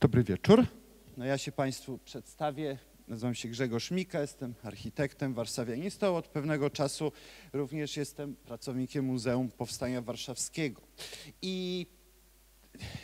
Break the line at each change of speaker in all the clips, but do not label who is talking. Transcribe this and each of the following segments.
Dobry wieczór. No ja się Państwu przedstawię. Nazywam się Grzegorz Mika, jestem architektem, warszawianistą. Od pewnego czasu również jestem pracownikiem Muzeum Powstania Warszawskiego. I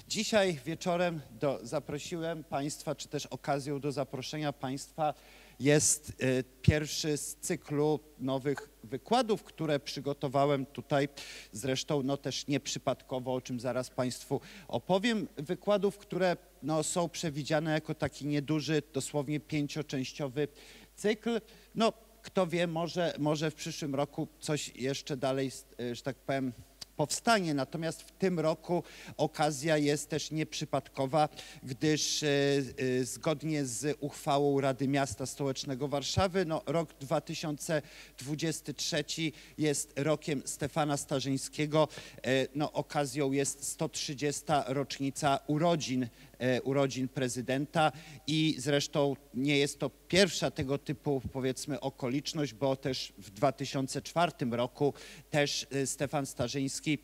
dzisiaj wieczorem do, zaprosiłem Państwa, czy też okazją do zaproszenia Państwa jest y, pierwszy z cyklu nowych wykładów, które przygotowałem tutaj, zresztą no też nieprzypadkowo, o czym zaraz Państwu opowiem. Wykładów, które no, są przewidziane jako taki nieduży, dosłownie pięcioczęściowy cykl. No, kto wie, może, może w przyszłym roku coś jeszcze dalej, y, że tak powiem, powstanie. Natomiast w tym roku okazja jest też nieprzypadkowa, gdyż e, e, zgodnie z uchwałą Rady Miasta Stołecznego Warszawy, no, rok 2023 jest rokiem Stefana Starzyńskiego. E, no, okazją jest 130. rocznica urodzin urodzin prezydenta i zresztą nie jest to pierwsza tego typu powiedzmy okoliczność, bo też w 2004 roku też Stefan Starzyński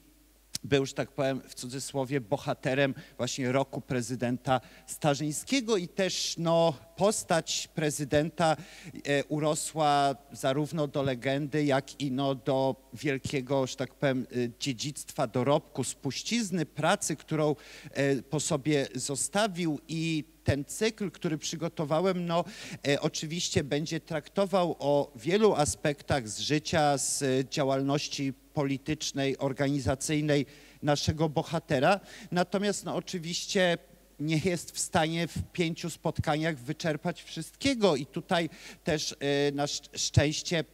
był, że tak powiem, w cudzysłowie bohaterem właśnie roku prezydenta Starzyńskiego i też no, postać prezydenta e, urosła zarówno do legendy, jak i no, do wielkiego, że tak powiem, e, dziedzictwa, dorobku, spuścizny, pracy, którą e, po sobie zostawił i ten cykl, który przygotowałem, no e, oczywiście będzie traktował o wielu aspektach z życia, z działalności politycznej, organizacyjnej naszego bohatera. Natomiast no, oczywiście nie jest w stanie w pięciu spotkaniach wyczerpać wszystkiego i tutaj też e, na szczęście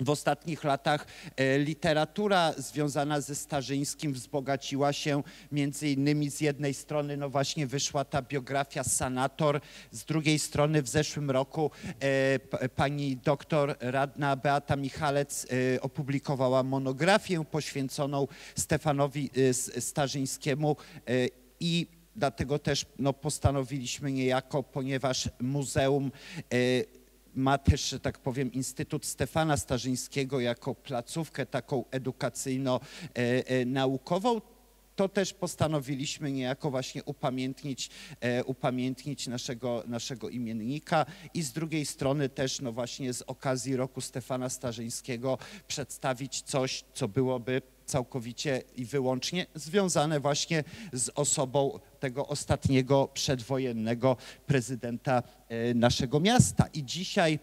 w ostatnich latach e, literatura związana ze Starzyńskim wzbogaciła się między innymi z jednej strony no właśnie wyszła ta biografia Sanator, z drugiej strony w zeszłym roku e, pani doktor radna Beata Michalec e, opublikowała monografię poświęconą Stefanowi Starzyńskiemu i dlatego też no, postanowiliśmy niejako, ponieważ muzeum ma też, że tak powiem, Instytut Stefana Starzyńskiego jako placówkę taką edukacyjno-naukową, to też postanowiliśmy niejako właśnie upamiętnić, e, upamiętnić naszego, naszego imiennika i z drugiej strony też no właśnie z okazji roku Stefana Starzyńskiego przedstawić coś, co byłoby całkowicie i wyłącznie związane właśnie z osobą tego ostatniego przedwojennego prezydenta e, naszego miasta. I dzisiaj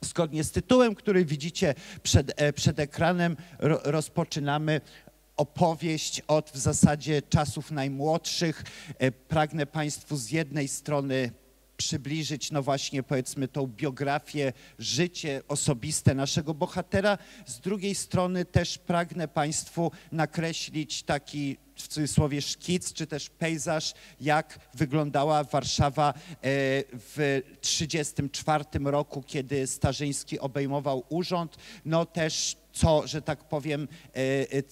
zgodnie z tytułem, który widzicie przed, e, przed ekranem, rozpoczynamy opowieść od w zasadzie czasów najmłodszych. E, pragnę Państwu z jednej strony przybliżyć, no właśnie powiedzmy tą biografię, życie osobiste naszego bohatera. Z drugiej strony też pragnę Państwu nakreślić taki w cudzysłowie szkic, czy też pejzaż, jak wyglądała Warszawa e, w 1934 roku, kiedy Starzyński obejmował urząd. No też co, że tak powiem, e, e,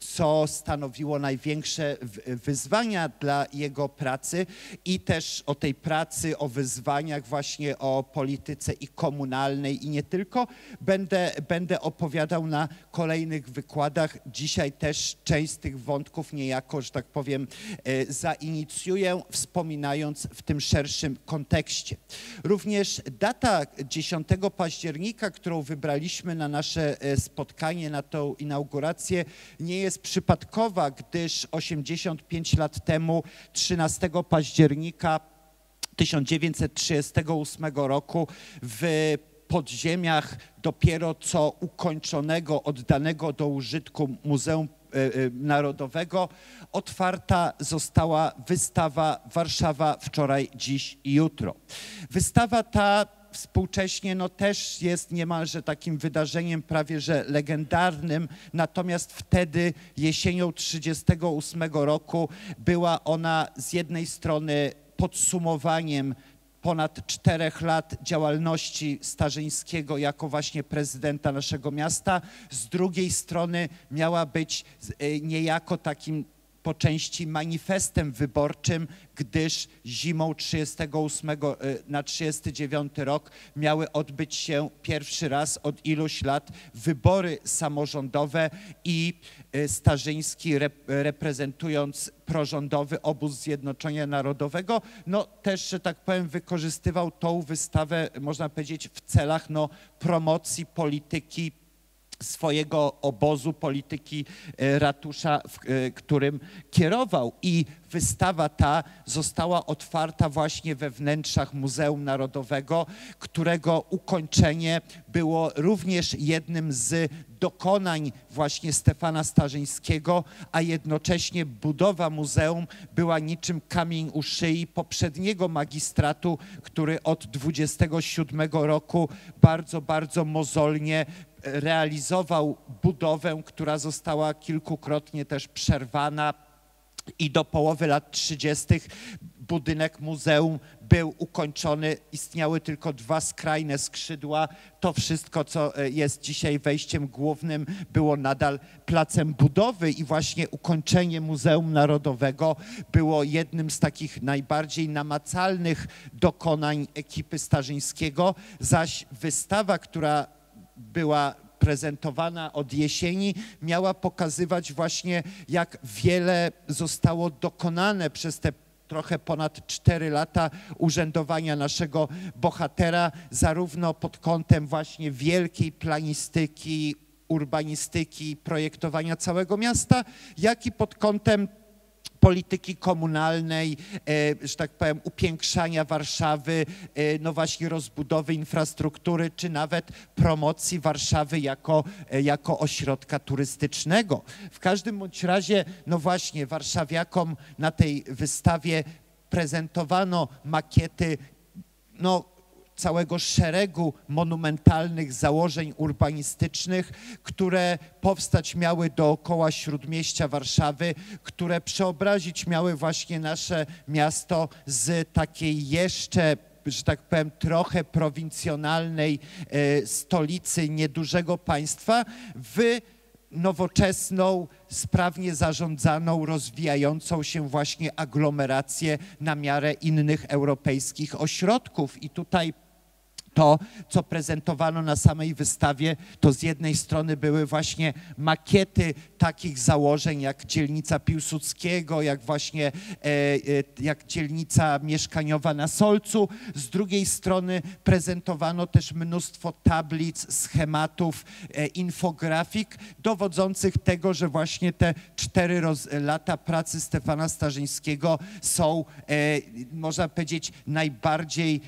co stanowiło największe wyzwania dla jego pracy i też o tej pracy, o wyzwaniach właśnie o polityce i komunalnej i nie tylko. Będę, będę opowiadał na kolejnych wykładach. Dzisiaj też część z tych wątków niejako, że tak powiem, e, zainicjuję, wspominając w tym szerszym kontekście. Również data 10 października, którą wybraliśmy na nasze e, spotkanie, na tą inaugurację, nie jest jest przypadkowa, gdyż 85 lat temu, 13 października 1938 roku w podziemiach dopiero co ukończonego, oddanego do użytku Muzeum e, e, Narodowego otwarta została wystawa Warszawa wczoraj, dziś i jutro. Wystawa ta współcześnie no, też jest niemalże takim wydarzeniem prawie że legendarnym, natomiast wtedy jesienią 1938 roku była ona z jednej strony podsumowaniem ponad czterech lat działalności Starzyńskiego jako właśnie prezydenta naszego miasta. Z drugiej strony miała być e, niejako takim po części manifestem wyborczym, gdyż zimą 38 na 39 rok miały odbyć się pierwszy raz od iluś lat wybory samorządowe i Starzyński reprezentując prorządowy obóz Zjednoczenia Narodowego, no też, że tak powiem, wykorzystywał tą wystawę, można powiedzieć, w celach no, promocji polityki swojego obozu polityki e, ratusza, e, którym kierował. I wystawa ta została otwarta właśnie we wnętrzach Muzeum Narodowego, którego ukończenie było również jednym z dokonań właśnie Stefana Starzyńskiego, a jednocześnie budowa muzeum była niczym kamień u szyi poprzedniego magistratu, który od 27 roku bardzo, bardzo mozolnie realizował budowę, która została kilkukrotnie też przerwana i do połowy lat 30. budynek muzeum był ukończony, istniały tylko dwa skrajne skrzydła. To wszystko, co e, jest dzisiaj wejściem głównym, było nadal placem budowy i właśnie ukończenie Muzeum Narodowego było jednym z takich najbardziej namacalnych dokonań ekipy Starzyńskiego, zaś wystawa, która była prezentowana od jesieni, miała pokazywać właśnie, jak wiele zostało dokonane przez te trochę ponad cztery lata urzędowania naszego bohatera, zarówno pod kątem właśnie wielkiej planistyki, urbanistyki, projektowania całego miasta, jak i pod kątem polityki komunalnej, e, że tak powiem, upiększania Warszawy, e, no właśnie rozbudowy infrastruktury, czy nawet promocji Warszawy jako, e, jako ośrodka turystycznego. W każdym bądź razie, no właśnie, warszawiakom na tej wystawie prezentowano makiety no, całego szeregu monumentalnych założeń urbanistycznych, które powstać miały dookoła śródmieścia Warszawy, które przeobrazić miały właśnie nasze miasto z takiej jeszcze że tak powiem, trochę prowincjonalnej e, stolicy niedużego państwa w nowoczesną, sprawnie zarządzaną, rozwijającą się właśnie aglomerację na miarę innych europejskich ośrodków. I tutaj to, co prezentowano na samej wystawie, to z jednej strony były właśnie makiety takich założeń jak dzielnica Piłsudskiego, jak właśnie e, e, jak dzielnica mieszkaniowa na Solcu. Z drugiej strony prezentowano też mnóstwo tablic, schematów, e, infografik dowodzących tego, że właśnie te cztery lata pracy Stefana Starzyńskiego są, można powiedzieć, najbardziej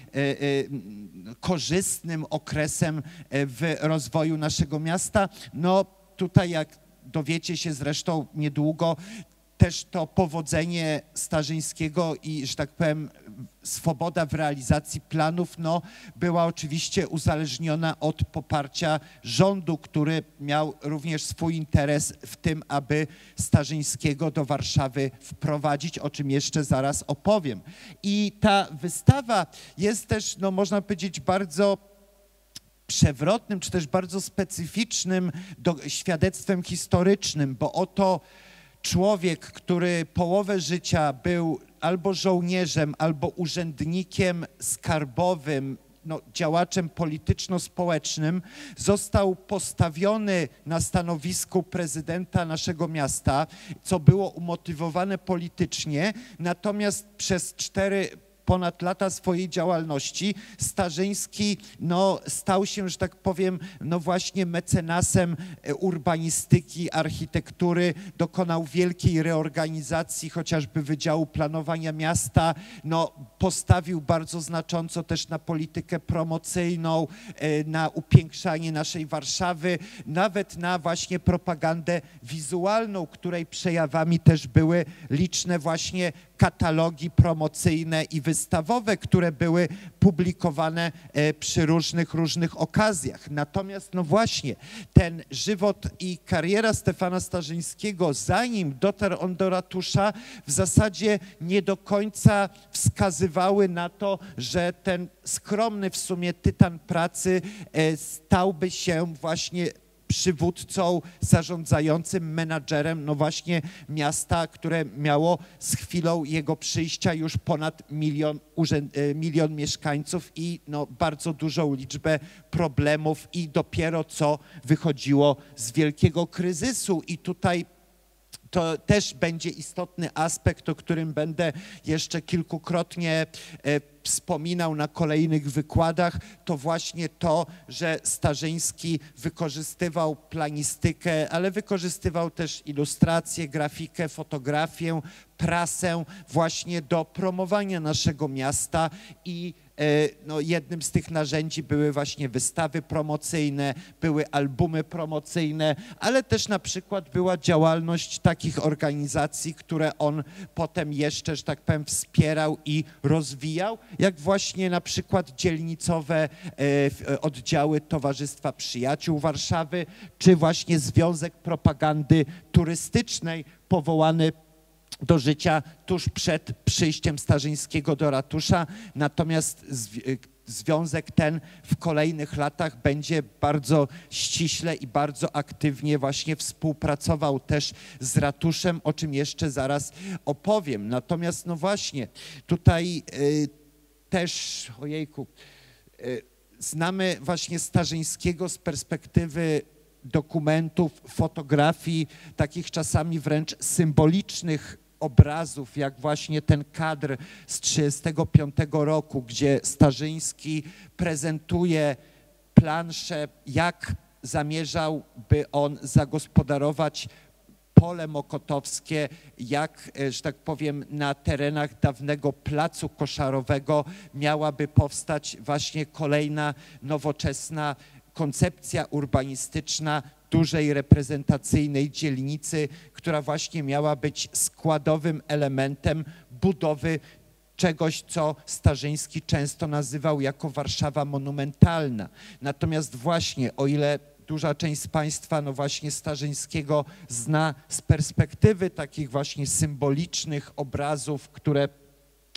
korzystnym okresem w rozwoju naszego miasta. No tutaj jak dowiecie się zresztą niedługo, też to powodzenie Starzyńskiego i, że tak powiem, swoboda w realizacji planów no, była oczywiście uzależniona od poparcia rządu, który miał również swój interes w tym, aby Starzyńskiego do Warszawy wprowadzić, o czym jeszcze zaraz opowiem. I ta wystawa jest też, no, można powiedzieć, bardzo przewrotnym, czy też bardzo specyficznym do, świadectwem historycznym, bo oto człowiek, który połowę życia był albo żołnierzem, albo urzędnikiem skarbowym, no, działaczem polityczno-społecznym, został postawiony na stanowisku prezydenta naszego miasta, co było umotywowane politycznie, natomiast przez cztery ponad lata swojej działalności. Starzyński no, stał się, że tak powiem, no właśnie mecenasem e, urbanistyki, architektury, dokonał wielkiej reorganizacji chociażby Wydziału Planowania Miasta, no, postawił bardzo znacząco też na politykę promocyjną, e, na upiększanie naszej Warszawy, nawet na właśnie propagandę wizualną, której przejawami też były liczne właśnie katalogi promocyjne i wystawowe, które były publikowane e, przy różnych, różnych okazjach. Natomiast no właśnie, ten żywot i kariera Stefana Starzyńskiego, zanim dotarł on do ratusza, w zasadzie nie do końca wskazywały na to, że ten skromny w sumie tytan pracy e, stałby się właśnie przywódcą, zarządzającym, menadżerem, no właśnie miasta, które miało z chwilą jego przyjścia już ponad milion, e, milion mieszkańców i no bardzo dużą liczbę problemów i dopiero co wychodziło z wielkiego kryzysu. I tutaj to też będzie istotny aspekt, o którym będę jeszcze kilkukrotnie e, wspominał na kolejnych wykładach, to właśnie to, że Starzyński wykorzystywał planistykę, ale wykorzystywał też ilustrację, grafikę, fotografię, prasę właśnie do promowania naszego miasta i no, jednym z tych narzędzi były właśnie wystawy promocyjne, były albumy promocyjne, ale też na przykład była działalność takich organizacji, które on potem jeszcze, że tak powiem, wspierał i rozwijał, jak właśnie na przykład dzielnicowe e, oddziały Towarzystwa Przyjaciół Warszawy, czy właśnie Związek Propagandy Turystycznej powołany do życia tuż przed przyjściem Starzyńskiego do ratusza, natomiast związek ten w kolejnych latach będzie bardzo ściśle i bardzo aktywnie właśnie współpracował też z ratuszem, o czym jeszcze zaraz opowiem. Natomiast no właśnie, tutaj y, też, ojejku, y, znamy właśnie Starzyńskiego z perspektywy dokumentów, fotografii, takich czasami wręcz symbolicznych obrazów, jak właśnie ten kadr z 1935 roku, gdzie Starzyński prezentuje planszę, jak zamierzałby on zagospodarować pole mokotowskie, jak, e, że tak powiem, na terenach dawnego placu koszarowego miałaby powstać właśnie kolejna nowoczesna koncepcja urbanistyczna dużej reprezentacyjnej dzielnicy, która właśnie miała być składowym elementem budowy czegoś, co Starzyński często nazywał jako Warszawa monumentalna. Natomiast właśnie o ile duża część z Państwa no właśnie Starzyńskiego zna z perspektywy takich właśnie symbolicznych obrazów, które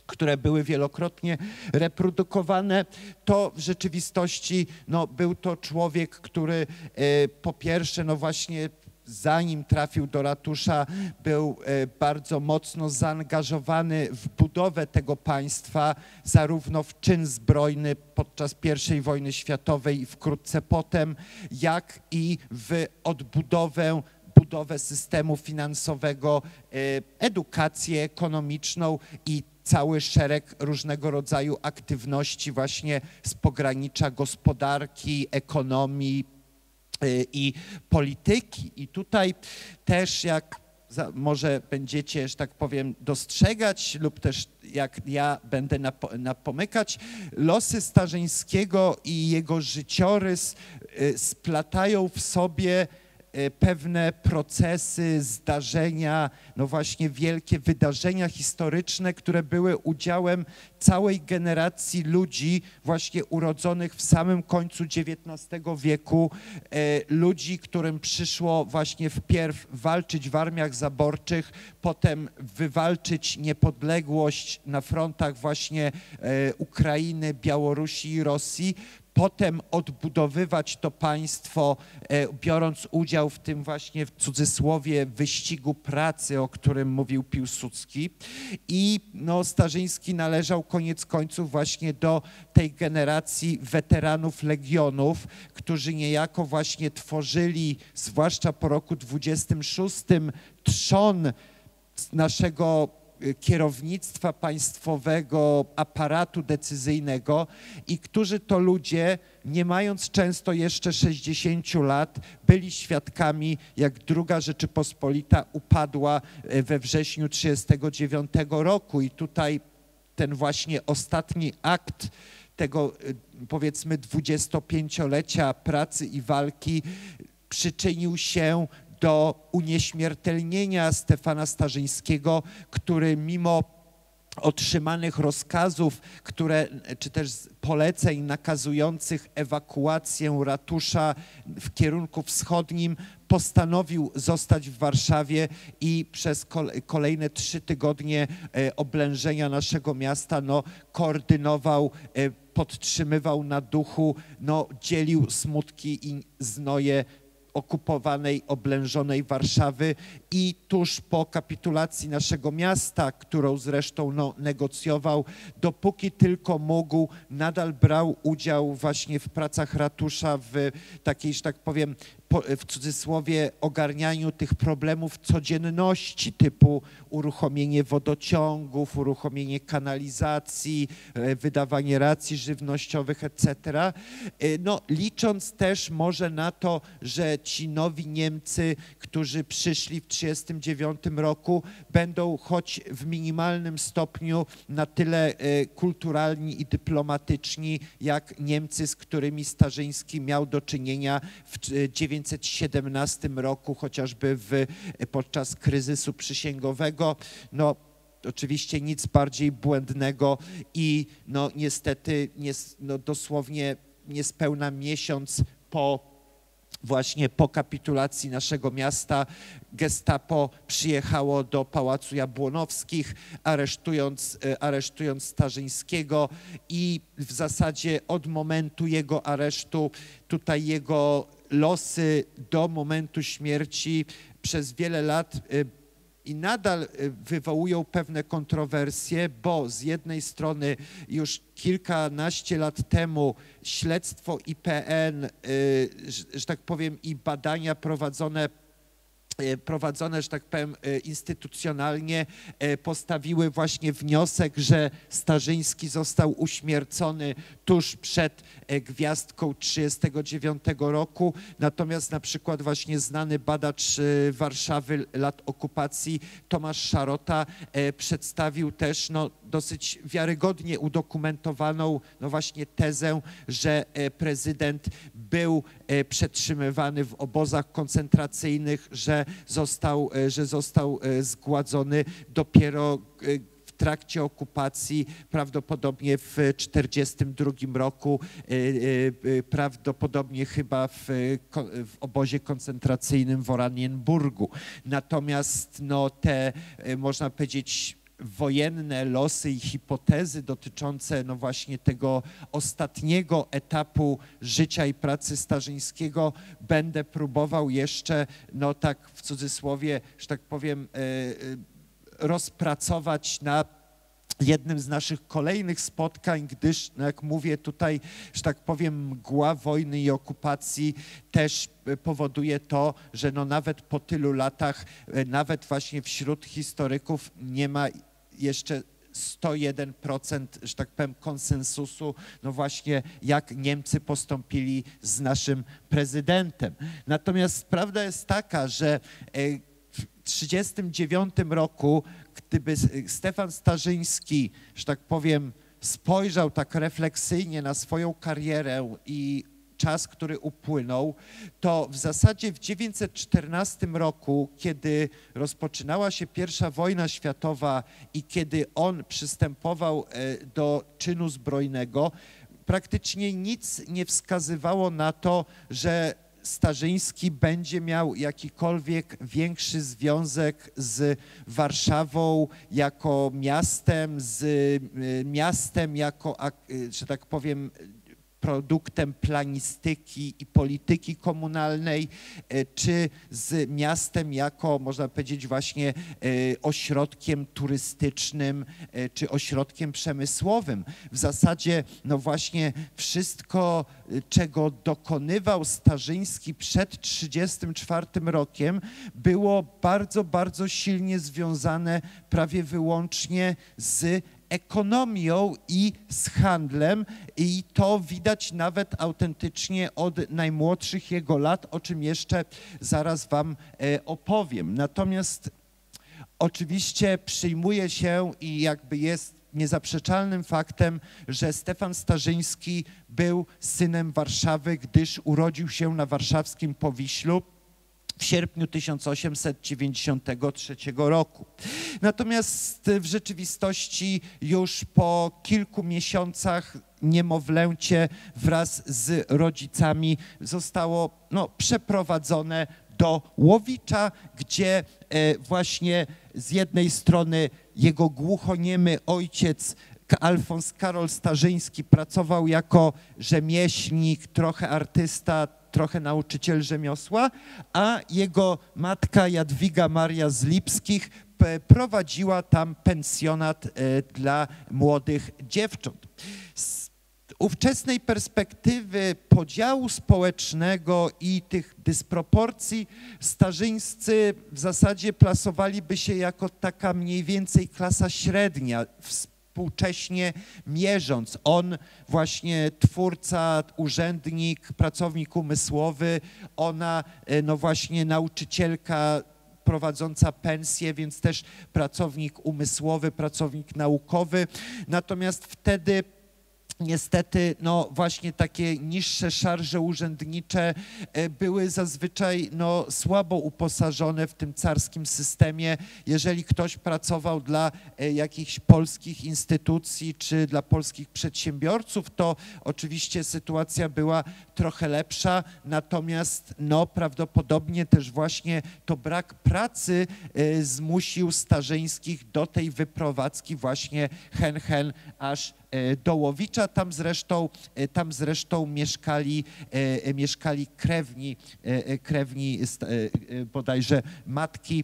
które były wielokrotnie reprodukowane, to w rzeczywistości no, był to człowiek, który e, po pierwsze no właśnie zanim trafił do ratusza, był e, bardzo mocno zaangażowany w budowę tego państwa, zarówno w czyn zbrojny podczas I wojny światowej i wkrótce potem, jak i w odbudowę budowę systemu finansowego, e, edukację ekonomiczną i cały szereg różnego rodzaju aktywności właśnie z pogranicza gospodarki, ekonomii i polityki. I tutaj też jak może będziecie, że tak powiem, dostrzegać lub też jak ja będę napomykać, losy Starzyńskiego i jego życiorys y, splatają w sobie E, pewne procesy, zdarzenia, no właśnie wielkie wydarzenia historyczne, które były udziałem całej generacji ludzi właśnie urodzonych w samym końcu XIX wieku, e, ludzi, którym przyszło właśnie wpierw walczyć w armiach zaborczych, potem wywalczyć niepodległość na frontach właśnie e, Ukrainy, Białorusi i Rosji, potem odbudowywać to państwo, e, biorąc udział w tym właśnie w cudzysłowie wyścigu pracy, o którym mówił Piłsudski. I no, Starzyński należał koniec końców właśnie do tej generacji weteranów legionów, którzy niejako właśnie tworzyli, zwłaszcza po roku 26, trzon naszego kierownictwa państwowego, aparatu decyzyjnego i którzy to ludzie, nie mając często jeszcze 60 lat, byli świadkami, jak druga Rzeczypospolita upadła y, we wrześniu 1939 roku. I tutaj ten właśnie ostatni akt tego y, powiedzmy 25-lecia pracy i walki przyczynił się do unieśmiertelnienia Stefana Starzyńskiego, który mimo otrzymanych rozkazów, które, czy też poleceń nakazujących ewakuację ratusza w kierunku wschodnim, postanowił zostać w Warszawie i przez kolejne trzy tygodnie e, oblężenia naszego miasta no, koordynował, e, podtrzymywał na duchu, no, dzielił smutki i znoje okupowanej, oblężonej Warszawy i tuż po kapitulacji naszego miasta, którą zresztą no, negocjował, dopóki tylko mógł, nadal brał udział właśnie w pracach ratusza w takiej, że tak powiem, w cudzysłowie ogarnianiu tych problemów codzienności typu uruchomienie wodociągów, uruchomienie kanalizacji, e, wydawanie racji żywnościowych, etc. E, no, licząc też może na to, że ci nowi Niemcy, którzy przyszli w 1939 roku, będą choć w minimalnym stopniu na tyle e, kulturalni i dyplomatyczni, jak Niemcy, z którymi Starzyński miał do czynienia w 1917 roku, chociażby w, podczas kryzysu przysięgowego. No, oczywiście nic bardziej błędnego i no niestety nie, no dosłownie niespełna miesiąc po właśnie po kapitulacji naszego miasta gestapo przyjechało do Pałacu Jabłonowskich, aresztując, e, aresztując Starzyńskiego i w zasadzie od momentu jego aresztu tutaj jego losy do momentu śmierci przez wiele lat e, i nadal y, wywołują pewne kontrowersje, bo z jednej strony już kilkanaście lat temu śledztwo IPN, y, że tak powiem, i badania prowadzone prowadzone, że tak powiem, e, instytucjonalnie e, postawiły właśnie wniosek, że Starzyński został uśmiercony tuż przed gwiazdką 1939 roku. Natomiast na przykład właśnie znany badacz Warszawy lat okupacji Tomasz Szarota przedstawił też no, dosyć wiarygodnie udokumentowaną no właśnie tezę, że prezydent był przetrzymywany w obozach koncentracyjnych, że został, e, że został e, zgładzony dopiero e, w trakcie okupacji, prawdopodobnie w 1942 roku, prawdopodobnie chyba w, w obozie koncentracyjnym w Oranienburgu. Natomiast no, te, można powiedzieć, wojenne losy i hipotezy dotyczące no właśnie tego ostatniego etapu życia i pracy Starzyńskiego będę próbował jeszcze, no tak w cudzysłowie, że tak powiem, e, e, rozpracować na jednym z naszych kolejnych spotkań, gdyż, no jak mówię tutaj, że tak powiem, mgła wojny i okupacji też powoduje to, że no nawet po tylu latach, e, nawet właśnie wśród historyków nie ma jeszcze 101%, że tak powiem, konsensusu, no właśnie jak Niemcy postąpili z naszym prezydentem. Natomiast prawda jest taka, że e, w 1939 roku, gdyby Stefan Starzyński, że tak powiem, spojrzał tak refleksyjnie na swoją karierę i czas, który upłynął, to w zasadzie w 1914 roku, kiedy rozpoczynała się pierwsza wojna światowa i kiedy on przystępował e, do czynu zbrojnego, praktycznie nic nie wskazywało na to, że Starzyński będzie miał jakikolwiek większy związek z Warszawą jako miastem, z e, miastem jako, e, że tak powiem, produktem planistyki i polityki komunalnej, e, czy z miastem jako, można powiedzieć, właśnie e, ośrodkiem turystycznym, e, czy ośrodkiem przemysłowym. W zasadzie, no właśnie wszystko, czego dokonywał Starzyński przed 1934 rokiem, było bardzo, bardzo silnie związane prawie wyłącznie z ekonomią i z handlem i to widać nawet autentycznie od najmłodszych jego lat, o czym jeszcze zaraz Wam e, opowiem. Natomiast oczywiście przyjmuje się i jakby jest niezaprzeczalnym faktem, że Stefan Starzyński był synem Warszawy, gdyż urodził się na warszawskim Powiślu w sierpniu 1893 roku. Natomiast w rzeczywistości już po kilku miesiącach niemowlęcie wraz z rodzicami zostało no, przeprowadzone do Łowicza, gdzie e, właśnie z jednej strony jego głuchoniemy ojciec Alfons Karol Starzyński pracował jako rzemieślnik, trochę artysta, trochę nauczyciel rzemiosła, a jego matka Jadwiga Maria z Lipskich prowadziła tam pensjonat dla młodych dziewcząt. Z ówczesnej perspektywy podziału społecznego i tych dysproporcji starzyńscy w zasadzie plasowaliby się jako taka mniej więcej klasa średnia, współcześnie mierząc. On właśnie twórca, urzędnik, pracownik umysłowy, ona no właśnie nauczycielka prowadząca pensję, więc też pracownik umysłowy, pracownik naukowy. Natomiast wtedy Niestety, no właśnie takie niższe szarże urzędnicze e, były zazwyczaj no, słabo uposażone w tym carskim systemie. Jeżeli ktoś pracował dla e, jakichś polskich instytucji czy dla polskich przedsiębiorców, to oczywiście sytuacja była trochę lepsza, natomiast no, prawdopodobnie też właśnie to brak pracy e, zmusił Starzyńskich do tej wyprowadzki właśnie hen hen aż Dołowicza. Tam zresztą, e, tam zresztą mieszkali, e, mieszkali krewni, krewni bodajże matki,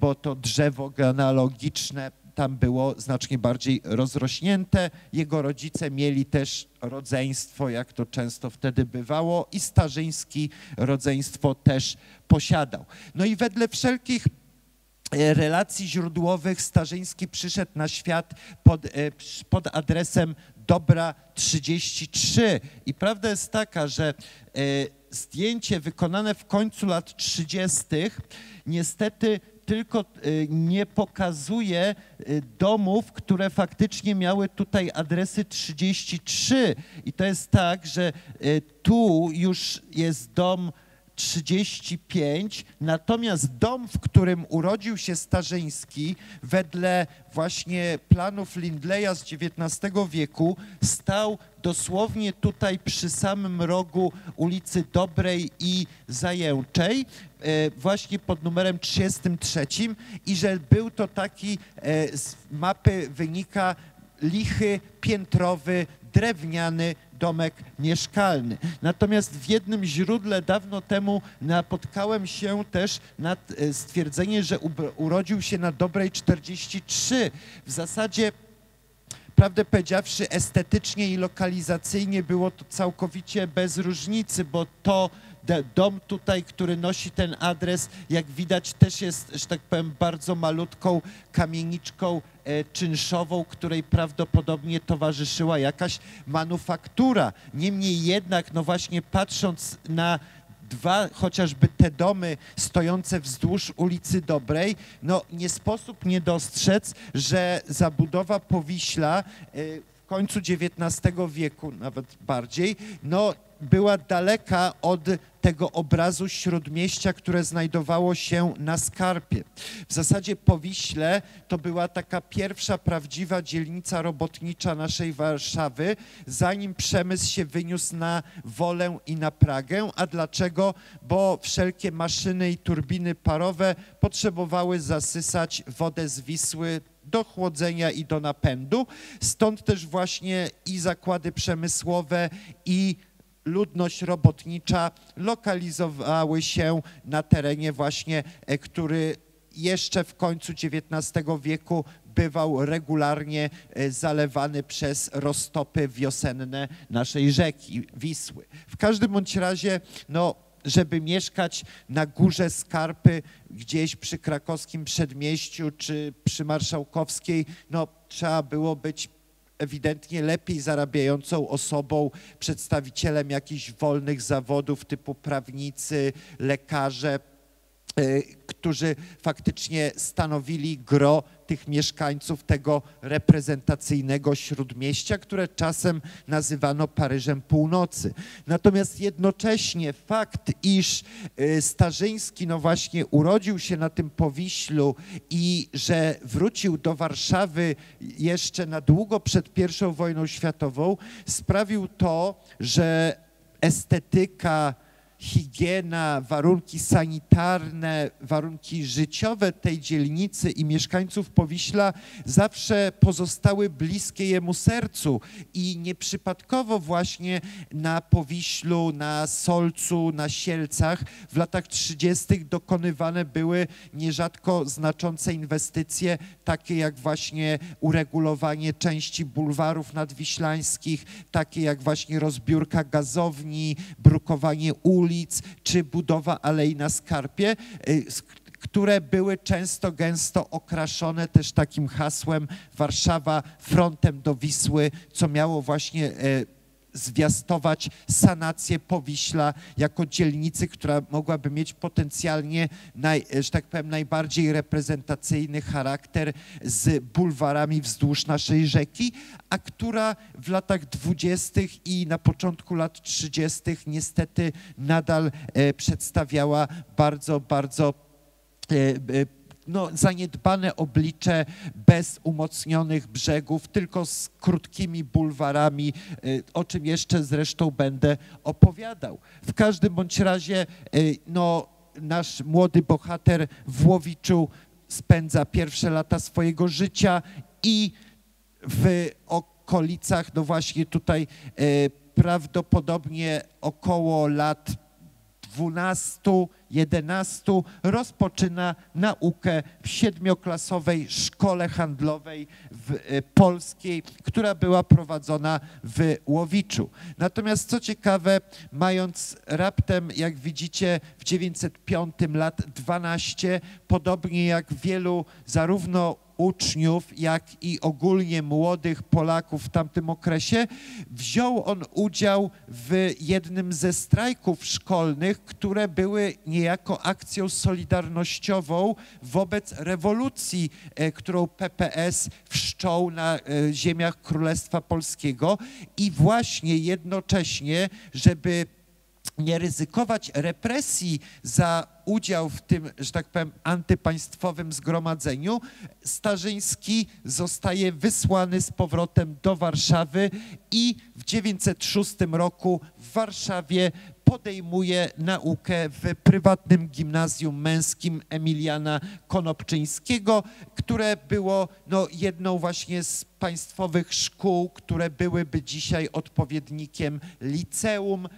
bo to drzewo genealogiczne tam było znacznie bardziej rozrośnięte. Jego rodzice mieli też rodzeństwo, jak to często wtedy bywało, i Starzyński rodzeństwo też posiadał. No i wedle wszelkich E, relacji źródłowych Starzyński przyszedł na świat pod, e, pod adresem Dobra 33. I prawda jest taka, że e, zdjęcie wykonane w końcu lat 30. niestety tylko nie pokazuje domów, które faktycznie miały tutaj adresy 33. I to jest tak, że tu już jest dom 35, natomiast dom, w którym urodził się Starzyński, wedle właśnie planów Lindleya z XIX wieku, stał dosłownie tutaj przy samym rogu ulicy Dobrej i Zajęczej, e, właśnie pod numerem 33 i że był to taki, e, z mapy wynika lichy, piętrowy, drewniany domek mieszkalny. Natomiast w jednym źródle dawno temu napotkałem się też na e, stwierdzenie, że urodził się na dobrej 43. W zasadzie prawdę powiedziawszy, estetycznie i lokalizacyjnie było to całkowicie bez różnicy, bo to dom tutaj, który nosi ten adres, jak widać też jest, że tak powiem, bardzo malutką kamieniczką e, czynszową, której prawdopodobnie towarzyszyła jakaś manufaktura. Niemniej jednak, no właśnie patrząc na dwa chociażby te domy stojące wzdłuż ulicy Dobrej, no nie sposób nie dostrzec, że zabudowa Powiśla e, w końcu XIX wieku, nawet bardziej, no była daleka od tego obrazu śródmieścia, które znajdowało się na Skarpie. W zasadzie Powiśle to była taka pierwsza prawdziwa dzielnica robotnicza naszej Warszawy, zanim przemysł się wyniósł na Wolę i na Pragę. A dlaczego? Bo wszelkie maszyny i turbiny parowe potrzebowały zasysać wodę z Wisły do chłodzenia i do napędu. Stąd też właśnie i zakłady przemysłowe, i ludność robotnicza lokalizowały się na terenie właśnie, e, który jeszcze w końcu XIX wieku bywał regularnie e, zalewany przez roztopy wiosenne naszej rzeki Wisły. W każdym bądź razie, no, żeby mieszkać na górze Skarpy, gdzieś przy krakowskim przedmieściu czy przy Marszałkowskiej, no, trzeba było być ewidentnie lepiej zarabiającą osobą, przedstawicielem jakichś wolnych zawodów typu prawnicy, lekarze, którzy faktycznie stanowili gro tych mieszkańców tego reprezentacyjnego śródmieścia, które czasem nazywano Paryżem Północy. Natomiast jednocześnie fakt, iż y, Starzyński no właśnie urodził się na tym Powiślu i że wrócił do Warszawy jeszcze na długo przed I wojną światową, sprawił to, że estetyka, higiena, warunki sanitarne, warunki życiowe tej dzielnicy i mieszkańców Powiśla zawsze pozostały bliskie jemu sercu i nieprzypadkowo właśnie na Powiślu, na Solcu, na Sielcach w latach 30. dokonywane były nierzadko znaczące inwestycje, takie jak właśnie uregulowanie części bulwarów nadwiślańskich, takie jak właśnie rozbiórka gazowni, brukowanie ulic czy budowa alei na Skarpie, y, które były często gęsto okraszone też takim hasłem Warszawa frontem do Wisły, co miało właśnie y, zwiastować sanację Powiśla jako dzielnicy, która mogłaby mieć potencjalnie, naj, że tak powiem, najbardziej reprezentacyjny charakter z bulwarami wzdłuż naszej rzeki, a która w latach dwudziestych i na początku lat trzydziestych niestety nadal e, przedstawiała bardzo, bardzo e, e, no, zaniedbane oblicze bez umocnionych brzegów, tylko z krótkimi bulwarami, y, o czym jeszcze zresztą będę opowiadał. W każdym bądź razie y, no, nasz młody bohater w Łowiczu spędza pierwsze lata swojego życia i w okolicach, no właśnie tutaj y, prawdopodobnie około lat 12, 11 rozpoczyna naukę w siedmioklasowej szkole handlowej w e, polskiej, która była prowadzona w Łowiczu. Natomiast co ciekawe, mając raptem, jak widzicie, w 905 lat 12, podobnie jak wielu zarówno uczniów, jak i ogólnie młodych Polaków w tamtym okresie, wziął on udział w jednym ze strajków szkolnych, które były niejako akcją solidarnościową wobec rewolucji, e, którą PPS wszczął na e, ziemiach Królestwa Polskiego. I właśnie jednocześnie, żeby nie ryzykować represji za udział w tym, że tak powiem, antypaństwowym zgromadzeniu, Starzyński zostaje wysłany z powrotem do Warszawy i w 906 roku w Warszawie podejmuje naukę w prywatnym gimnazjum męskim Emiliana Konopczyńskiego, które było no, jedną właśnie z państwowych szkół, które byłyby dzisiaj odpowiednikiem liceum,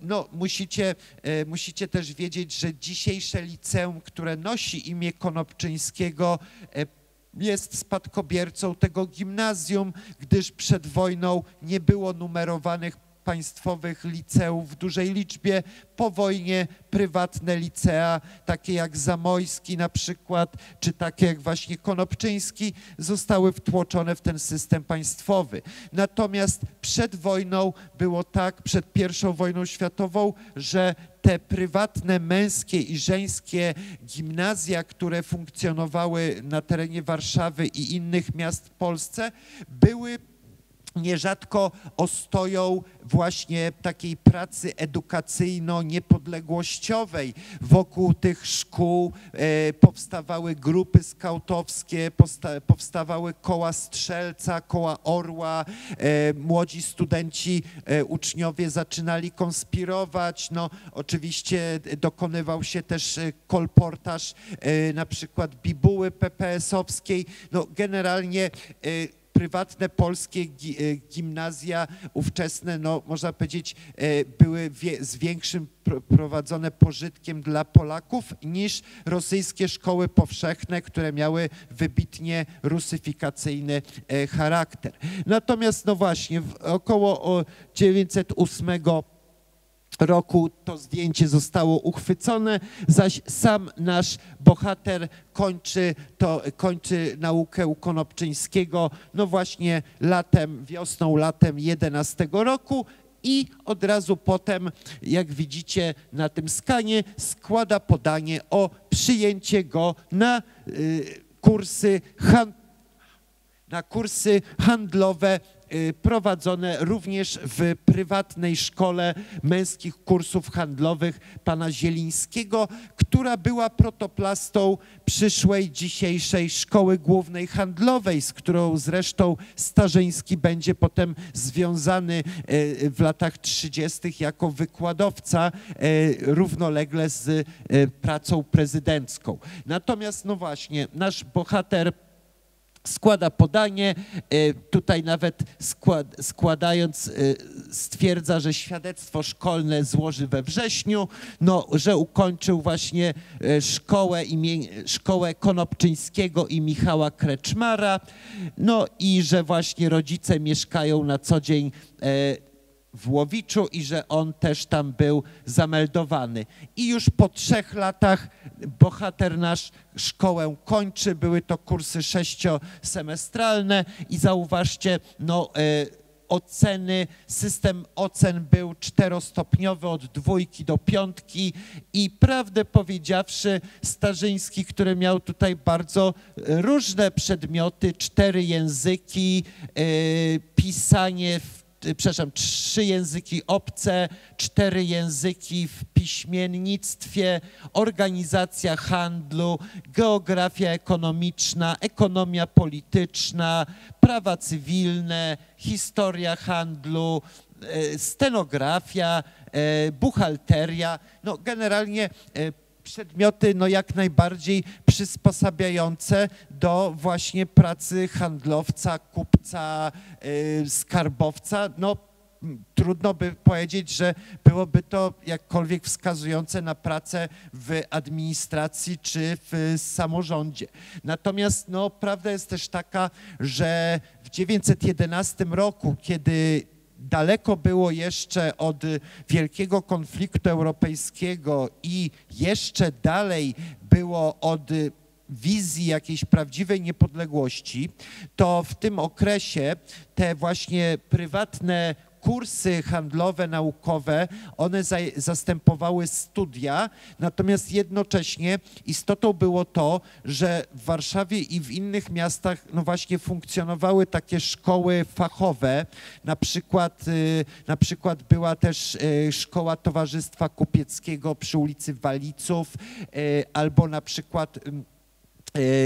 no, musicie, e, musicie też wiedzieć, że dzisiejsze liceum, które nosi imię Konopczyńskiego, e, jest spadkobiercą tego gimnazjum, gdyż przed wojną nie było numerowanych państwowych liceów w dużej liczbie. Po wojnie prywatne licea, takie jak Zamojski na przykład, czy takie jak właśnie Konopczyński, zostały wtłoczone w ten system państwowy. Natomiast przed wojną było tak, przed pierwszą wojną światową, że te prywatne męskie i żeńskie gimnazja, które funkcjonowały na terenie Warszawy i innych miast w Polsce, były nierzadko ostoją właśnie takiej pracy edukacyjno-niepodległościowej. Wokół tych szkół e, powstawały grupy skautowskie, powstawały koła strzelca, koła orła, e, młodzi studenci, e, uczniowie zaczynali konspirować. No, oczywiście dokonywał się też kolportaż na przykład bibuły PPS-owskiej. No, generalnie prywatne polskie e, gimnazja ówczesne, no można powiedzieć, e, były z większym prowadzone pożytkiem dla Polaków niż rosyjskie szkoły powszechne, które miały wybitnie rusyfikacyjny e, charakter. Natomiast no właśnie, około 908 roku to zdjęcie zostało uchwycone, zaś sam nasz bohater kończy, to, kończy naukę u Konopczyńskiego, no właśnie latem, wiosną, latem 11 roku i od razu potem, jak widzicie na tym skanie, składa podanie o przyjęcie go na y, kursy handlowe na kursy handlowe prowadzone również w prywatnej szkole męskich kursów handlowych pana Zielińskiego, która była protoplastą przyszłej dzisiejszej szkoły głównej handlowej, z którą zresztą Starzyński będzie potem związany y, w latach 30. jako wykładowca y, równolegle z pracą prezydencką. Natomiast no właśnie, nasz bohater składa podanie, e, tutaj nawet skład, składając e, stwierdza, że świadectwo szkolne złoży we wrześniu, no, że ukończył właśnie e, szkołę, szkołę Konopczyńskiego i Michała Kreczmara, no i że właśnie rodzice mieszkają na co dzień w Łowiczu i że on też tam był zameldowany. I już po trzech latach bohater nasz szkołę kończy. Były to kursy sześciosemestralne i zauważcie, no e, oceny, system ocen był czterostopniowy od dwójki do piątki i prawdę powiedziawszy Starzyński, który miał tutaj bardzo różne przedmioty, cztery języki, e, pisanie w przepraszam, trzy języki obce, cztery języki w piśmiennictwie, organizacja handlu, geografia ekonomiczna, ekonomia polityczna, prawa cywilne, historia handlu, y, stenografia, y, buchalteria. No generalnie przedmioty no jak najbardziej przysposabiające do właśnie pracy handlowca, kupca, yy, skarbowca. No trudno by powiedzieć, że byłoby to jakkolwiek wskazujące na pracę w administracji czy w samorządzie. Natomiast no, prawda jest też taka, że w 911 roku, kiedy daleko było jeszcze od wielkiego konfliktu europejskiego i jeszcze dalej było od wizji jakiejś prawdziwej niepodległości, to w tym okresie te właśnie prywatne kursy handlowe, naukowe, one za, zastępowały studia, natomiast jednocześnie istotą było to, że w Warszawie i w innych miastach no właśnie funkcjonowały takie szkoły fachowe, na przykład, y, na przykład była też y, szkoła Towarzystwa Kupieckiego przy ulicy Waliców, y, albo na przykład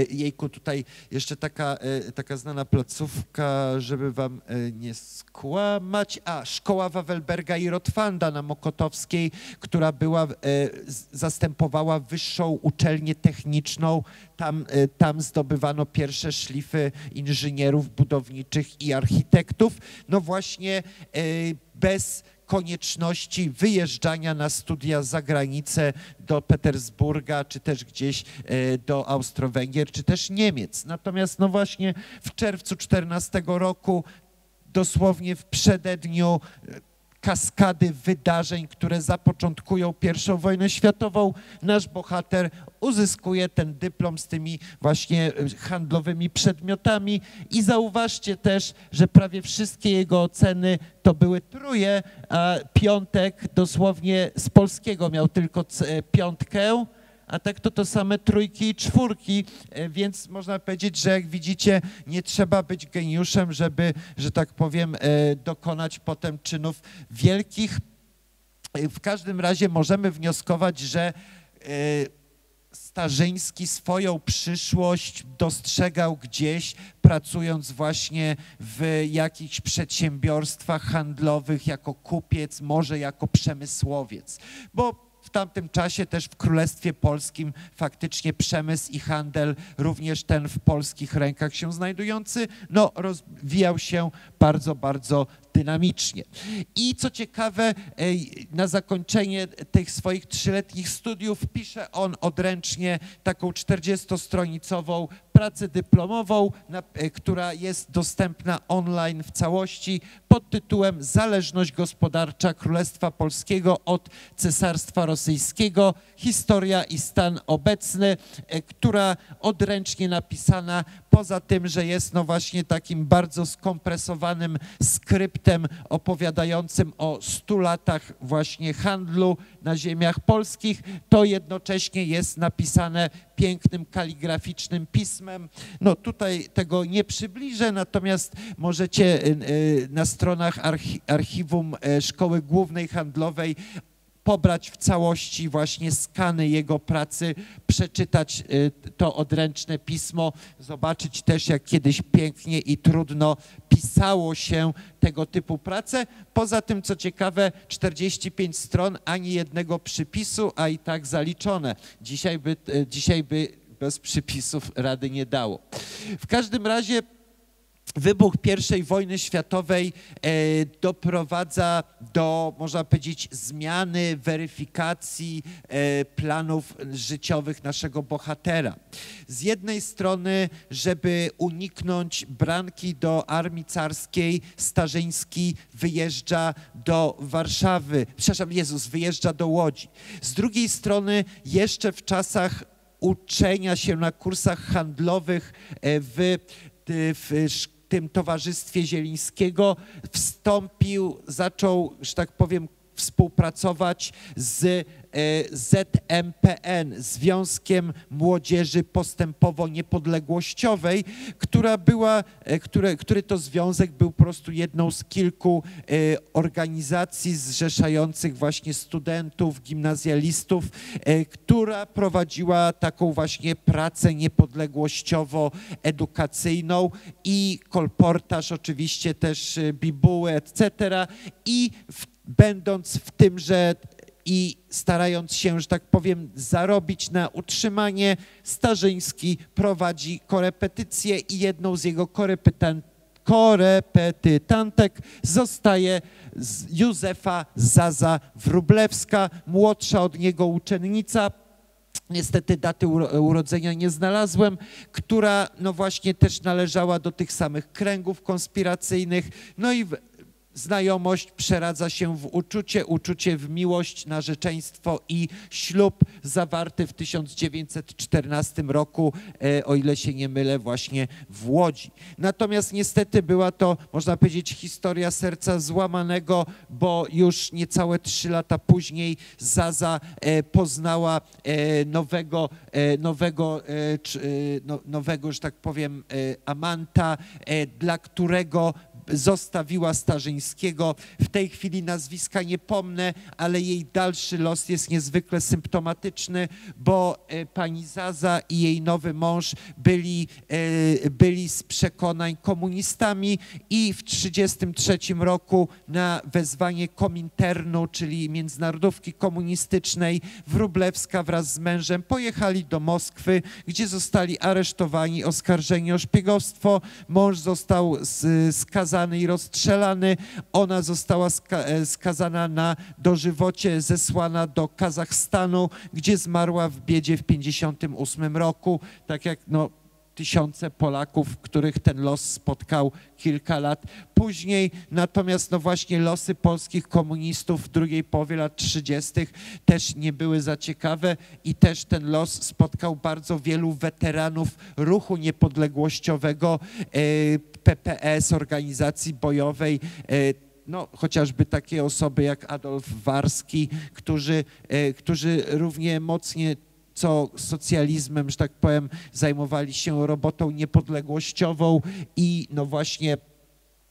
jejku, tutaj jeszcze taka, e, taka znana placówka, żeby wam e, nie skłamać. A, Szkoła Wawelberga i Rotwanda na Mokotowskiej, która była, zastępowała wyższą uczelnię techniczną. Tam, tam zdobywano pierwsze szlify inżynierów budowniczych i architektów. No właśnie bez konieczności wyjeżdżania na studia za granicę do Petersburga, czy też gdzieś e, do Austro-Węgier, czy też Niemiec. Natomiast no właśnie w czerwcu 14 roku dosłownie w przededniu kaskady wydarzeń, które zapoczątkują I wojnę światową, nasz bohater uzyskuje ten dyplom z tymi właśnie e, handlowymi przedmiotami. I zauważcie też, że prawie wszystkie jego oceny to były truje, a piątek dosłownie z polskiego miał tylko e, piątkę, a tak to to same trójki i czwórki, e, więc można powiedzieć, że jak widzicie, nie trzeba być geniuszem, żeby, że tak powiem, e, dokonać potem czynów wielkich. E, w każdym razie możemy wnioskować, że Starzyński swoją przyszłość dostrzegał gdzieś, pracując właśnie w jakichś przedsiębiorstwach handlowych jako kupiec, może jako przemysłowiec. Bo w tamtym czasie też w Królestwie Polskim faktycznie przemysł i handel, również ten w polskich rękach się znajdujący, no rozwijał się bardzo, bardzo dynamicznie. I co ciekawe, na zakończenie tych swoich trzyletnich studiów pisze on odręcznie taką 40-stronicową pracę dyplomową, e, która jest dostępna online w całości pod tytułem Zależność gospodarcza Królestwa Polskiego od Cesarstwa Rosyjskiego, historia i stan obecny, e, która odręcznie napisana poza tym, że jest no właśnie takim bardzo skompresowanym skryptem opowiadającym o 100 latach właśnie handlu na ziemiach polskich, to jednocześnie jest napisane pięknym kaligraficznym pismem. No tutaj tego nie przybliżę, natomiast możecie y, y, na stronach archiwum e, Szkoły Głównej Handlowej pobrać w całości właśnie skany jego pracy, przeczytać y, to odręczne pismo, zobaczyć też, jak kiedyś pięknie i trudno pisało się tego typu prace. Poza tym, co ciekawe, 45 stron, ani jednego przypisu, a i tak zaliczone. Dzisiaj by, y, dzisiaj by bez przypisów rady nie dało. W każdym razie Wybuch I wojny światowej e, doprowadza do, można powiedzieć, zmiany, weryfikacji e, planów życiowych naszego bohatera. Z jednej strony, żeby uniknąć branki do armii carskiej, Starzyński wyjeżdża do Warszawy, przepraszam, Jezus wyjeżdża do Łodzi. Z drugiej strony, jeszcze w czasach uczenia się na kursach handlowych e, w, w tym towarzystwie Zielińskiego wstąpił, zaczął, że tak powiem, współpracować z ZMPN, Związkiem Młodzieży Postępowo-Niepodległościowej, która była, e, które, który to związek był po prostu jedną z kilku e, organizacji zrzeszających właśnie studentów, gimnazjalistów, która prowadziła taką właśnie pracę niepodległościowo-edukacyjną i kolportaż, oczywiście też bibuły, etc. I w, będąc w tymże i starając się, że tak powiem, zarobić na utrzymanie, Starzyński prowadzi korepetycję i jedną z jego korepetytantek zostaje Józefa Zaza Wrublewska, młodsza od niego uczennica, niestety daty urodzenia nie znalazłem, która no właśnie też należała do tych samych kręgów konspiracyjnych, no i Znajomość przeradza się w uczucie, uczucie w miłość, narzeczeństwo i ślub zawarty w 1914 roku, e, o ile się nie mylę, właśnie w Łodzi. Natomiast niestety była to, można powiedzieć, historia serca złamanego, bo już niecałe trzy lata później Zaza e, poznała e, nowego, nowego, no, nowego, że tak powiem, amanta, dla którego zostawiła Starzyńskiego. W tej chwili nazwiska nie pomnę, ale jej dalszy los jest niezwykle symptomatyczny, bo e, pani Zaza i jej nowy mąż byli, e, byli z przekonań komunistami i w 1933 roku na wezwanie Kominternu, czyli Międzynarodówki Komunistycznej, Wróblewska wraz z mężem pojechali do Moskwy, gdzie zostali aresztowani, oskarżeni o szpiegostwo. Mąż został skazany skazany i rozstrzelany. Ona została e, skazana na dożywocie, zesłana do Kazachstanu, gdzie zmarła w biedzie w 1958 roku. Tak jak no, tysiące Polaków, których ten los spotkał kilka lat później. Natomiast no właśnie losy polskich komunistów w drugiej połowie lat 30. też nie były za ciekawe i też ten los spotkał bardzo wielu weteranów ruchu niepodległościowego, e, PPS, organizacji bojowej, e, no, chociażby takie osoby jak Adolf Warski, którzy, e, którzy równie mocnie co socjalizmem, że tak powiem, zajmowali się robotą niepodległościową i no właśnie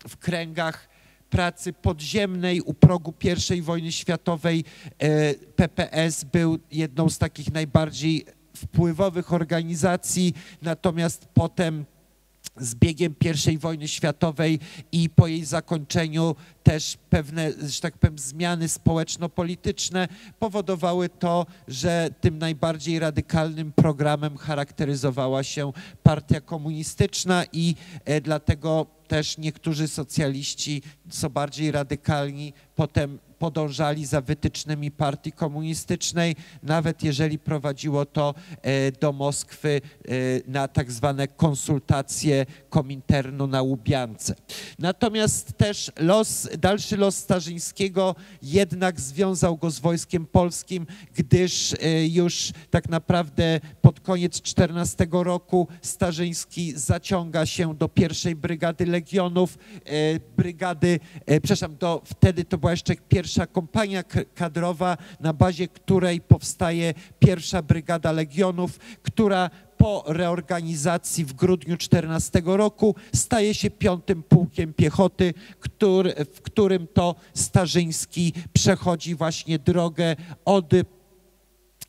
w kręgach pracy podziemnej u progu I wojny światowej e, PPS był jedną z takich najbardziej wpływowych organizacji, natomiast potem z biegiem I wojny światowej i po jej zakończeniu też pewne, że tak powiem, zmiany społeczno-polityczne powodowały to, że tym najbardziej radykalnym programem charakteryzowała się partia komunistyczna i e, dlatego też niektórzy socjaliści, co bardziej radykalni, potem podążali za wytycznymi partii komunistycznej, nawet jeżeli prowadziło to do Moskwy na tak zwane konsultacje Kominternu na Łubiance. Natomiast też los, dalszy los Starzyńskiego jednak związał go z wojskiem polskim, gdyż już tak naprawdę pod koniec 14 roku Starzyński zaciąga się do pierwszej brygady legionów, brygady, przepraszam, do, wtedy to była jeszcze pierwsza kompania kadrowa, na bazie której powstaje pierwsza brygada legionów, która po reorganizacji w grudniu 14 roku staje się piątym pułkiem piechoty, który, w którym to Starzyński przechodzi właśnie drogę od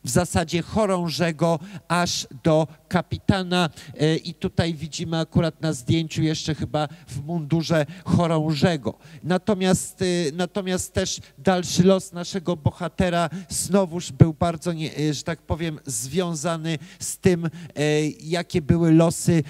w zasadzie chorążego aż do kapitana e, i tutaj widzimy akurat na zdjęciu jeszcze chyba w mundurze chorążego. Natomiast, e, natomiast też dalszy los naszego bohatera znowuż był bardzo, e, że tak powiem, związany z tym, jakie były losy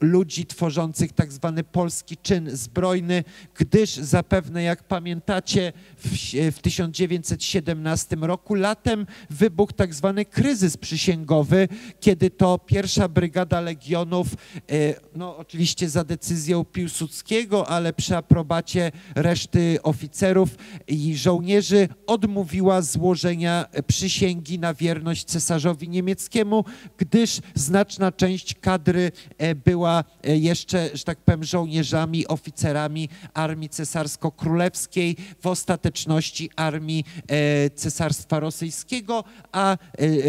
ludzi tworzących tak zwany polski czyn zbrojny, gdyż zapewne jak pamiętacie w, w 1917 roku latem wybuchł tak zwany kryzys przysięgowy, kiedy to pierwsza brygada legionów, e, no oczywiście za decyzją Piłsudskiego, ale przy aprobacie reszty oficerów i żołnierzy odmówiła złożenia przysięgi na wierność cesarzowi niemieckiemu, gdyż znaczna część kadry e, była e, jeszcze, że tak powiem, żołnierzami, oficerami Armii Cesarsko-Królewskiej, w ostateczności Armii e, Cesarstwa Rosyjskiego, a e,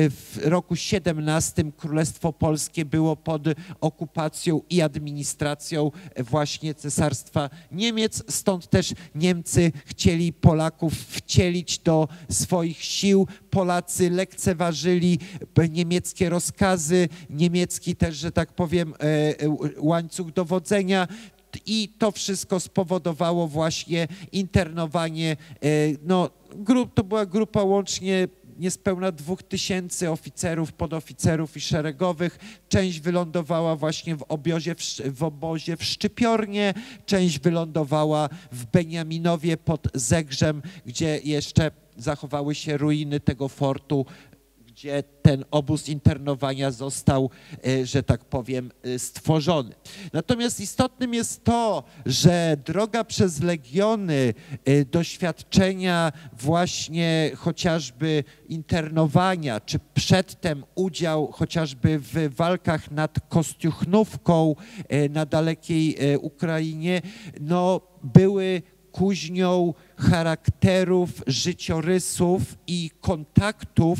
w roku 17 Królestwo Polskie było pod okupacją i administracją właśnie Cesarstwa Niemiec, stąd też Niemcy chcieli Polaków wcielić do swoich sił. Polacy lekceważyli niemieckie rozkazy, niemiecki też, że tak powiem, łańcuch dowodzenia i to wszystko spowodowało właśnie internowanie, e, no grup, to była grupa łącznie niespełna dwóch tysięcy oficerów, podoficerów i szeregowych. Część wylądowała właśnie w, obiozie, w, w obozie w Szczypiornie, część wylądowała w Beniaminowie pod Zegrzem, gdzie jeszcze zachowały się ruiny tego fortu gdzie ten obóz internowania został, e, że tak powiem, e, stworzony. Natomiast istotnym jest to, że droga przez legiony, e, doświadczenia właśnie chociażby internowania, czy przedtem udział chociażby w walkach nad Kostiuchnówką na dalekiej Ukrainie, no były kuźnią charakterów, życiorysów i kontaktów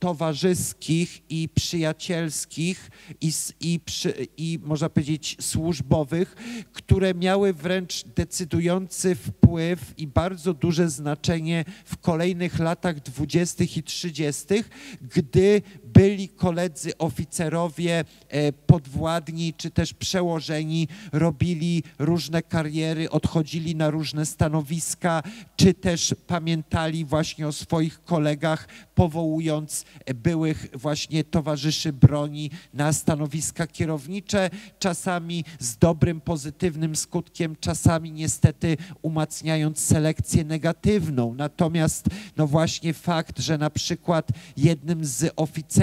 towarzyskich i przyjacielskich i, i, przy, i można powiedzieć służbowych, które miały wręcz decydujący wpływ i bardzo duże znaczenie w kolejnych latach dwudziestych i trzydziestych, gdy byli koledzy oficerowie e, podwładni czy też przełożeni, robili różne kariery, odchodzili na różne stanowiska, czy też pamiętali właśnie o swoich kolegach, powołując byłych właśnie towarzyszy broni na stanowiska kierownicze, czasami z dobrym, pozytywnym skutkiem, czasami niestety umacniając selekcję negatywną. Natomiast no właśnie fakt, że na przykład jednym z oficerów,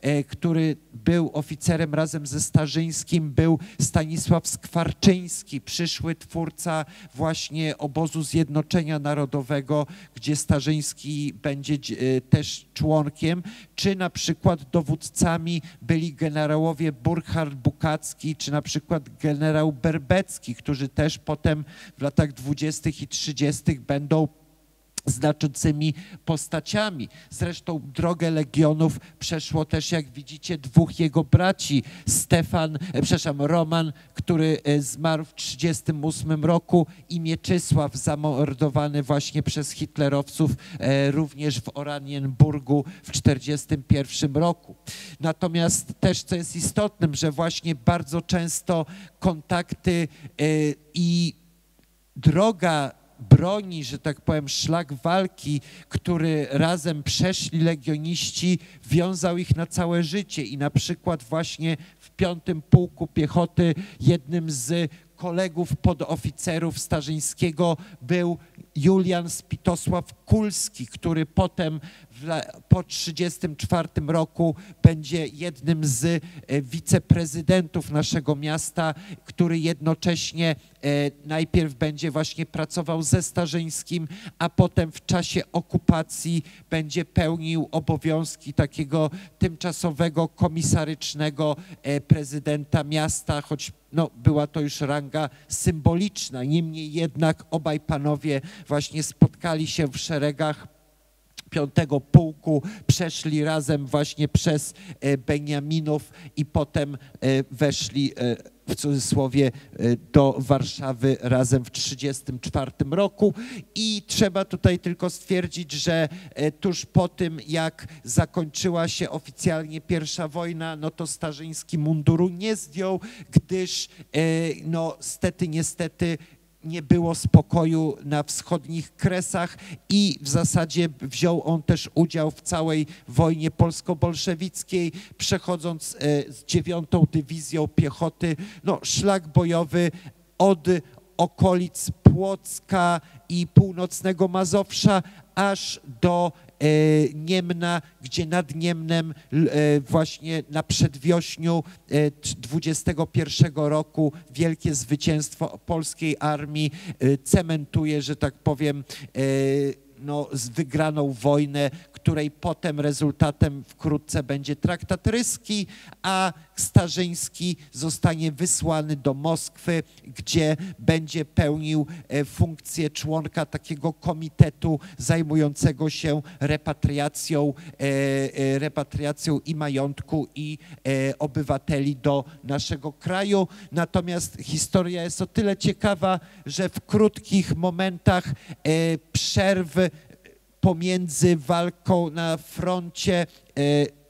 e, który był oficerem razem ze Starzyńskim, był Stanisław Skwarczyński, przyszły twórca właśnie obozu Zjednoczenia Narodowego, gdzie Starzyński będzie e, też członkiem, czy na przykład dowódcami byli generałowie Burkhard Bukacki, czy na przykład generał Berbecki, którzy też potem w latach 20. i 30. będą znaczącymi postaciami. Zresztą drogę Legionów przeszło też, jak widzicie, dwóch jego braci, Stefan, e, przepraszam, Roman, który e, zmarł w 1938 roku i Mieczysław, zamordowany właśnie przez hitlerowców e, również w Oranienburgu w 1941 roku. Natomiast też, co jest istotnym, że właśnie bardzo często kontakty i droga broni, że tak powiem, szlak walki, który razem przeszli legioniści, wiązał ich na całe życie. I na przykład właśnie w piątym pułku piechoty jednym z kolegów podoficerów Starzyńskiego był Julian Spitosław Kulski, który potem po 1934 roku będzie jednym z e, wiceprezydentów naszego miasta, który jednocześnie e, najpierw będzie właśnie pracował ze Starzyńskim, a potem w czasie okupacji będzie pełnił obowiązki takiego tymczasowego komisarycznego e, prezydenta miasta, choć no, była to już ranga symboliczna. Niemniej jednak obaj panowie właśnie spotkali się w szeregach piątego pułku, przeszli razem właśnie przez e, Beniaminów i potem e, weszli e, w cudzysłowie do Warszawy razem w 1934 roku. I trzeba tutaj tylko stwierdzić, że tuż po tym jak zakończyła się oficjalnie pierwsza wojna, no to Starzyński munduru nie zdjął, gdyż no stety, niestety nie było spokoju na wschodnich kresach i w zasadzie wziął on też udział w całej wojnie polsko-bolszewickiej, przechodząc e, z dziewiątą dywizją piechoty, no szlak bojowy od okolic Płocka i północnego Mazowsza aż do Niemna, gdzie nad Niemnem e, właśnie na przedwiośniu 21 e, roku wielkie zwycięstwo polskiej armii cementuje, że tak powiem, no, wygraną wojnę, której potem rezultatem wkrótce będzie traktat ryski, a Starzyński zostanie wysłany do Moskwy, gdzie będzie pełnił e, funkcję członka takiego komitetu zajmującego się repatriacją, e, e, repatriacją i majątku i obywateli do naszego kraju. Natomiast historia jest o tyle ciekawa, że w krótkich momentach przerwy pomiędzy walką na froncie e,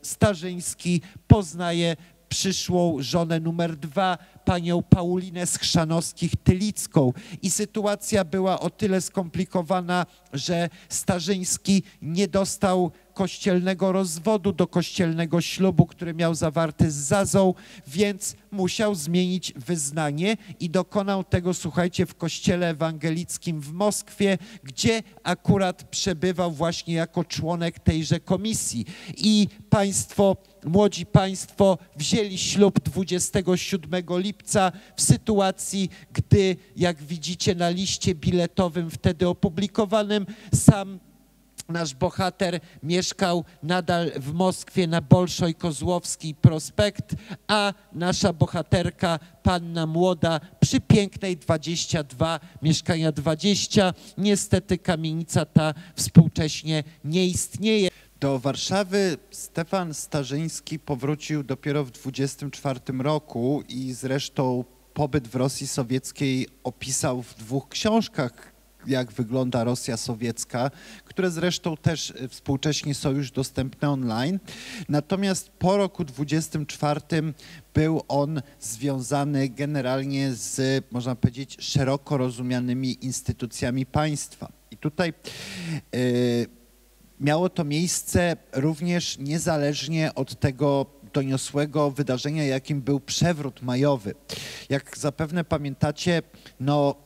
Starzyński poznaje przyszłą żonę numer dwa, panią Paulinę z Chrzanowskich-Tylicką. I sytuacja była o tyle skomplikowana, że Starzyński nie dostał kościelnego rozwodu do kościelnego ślubu, który miał zawarty z Zazą, więc musiał zmienić wyznanie i dokonał tego, słuchajcie, w kościele ewangelickim w Moskwie, gdzie akurat przebywał właśnie jako członek tejże komisji. I państwo, młodzi państwo wzięli ślub 27 lipca w sytuacji, gdy, jak widzicie na liście biletowym wtedy opublikowanym, sam nasz bohater mieszkał nadal w Moskwie na Bolszoj Kozłowski Prospekt, a nasza bohaterka, panna młoda, przy pięknej 22, mieszkania 20. Niestety kamienica ta współcześnie nie istnieje. Do Warszawy Stefan Starzyński powrócił dopiero w 24 roku i zresztą pobyt w Rosji Sowieckiej opisał w dwóch książkach, jak wygląda Rosja sowiecka, które zresztą też e, współcześnie są już dostępne online. Natomiast po roku 24 był on związany generalnie z, można powiedzieć, szeroko rozumianymi instytucjami państwa. I tutaj yy, miało to miejsce również niezależnie od tego doniosłego wydarzenia, jakim był przewrót majowy. Jak zapewne pamiętacie, no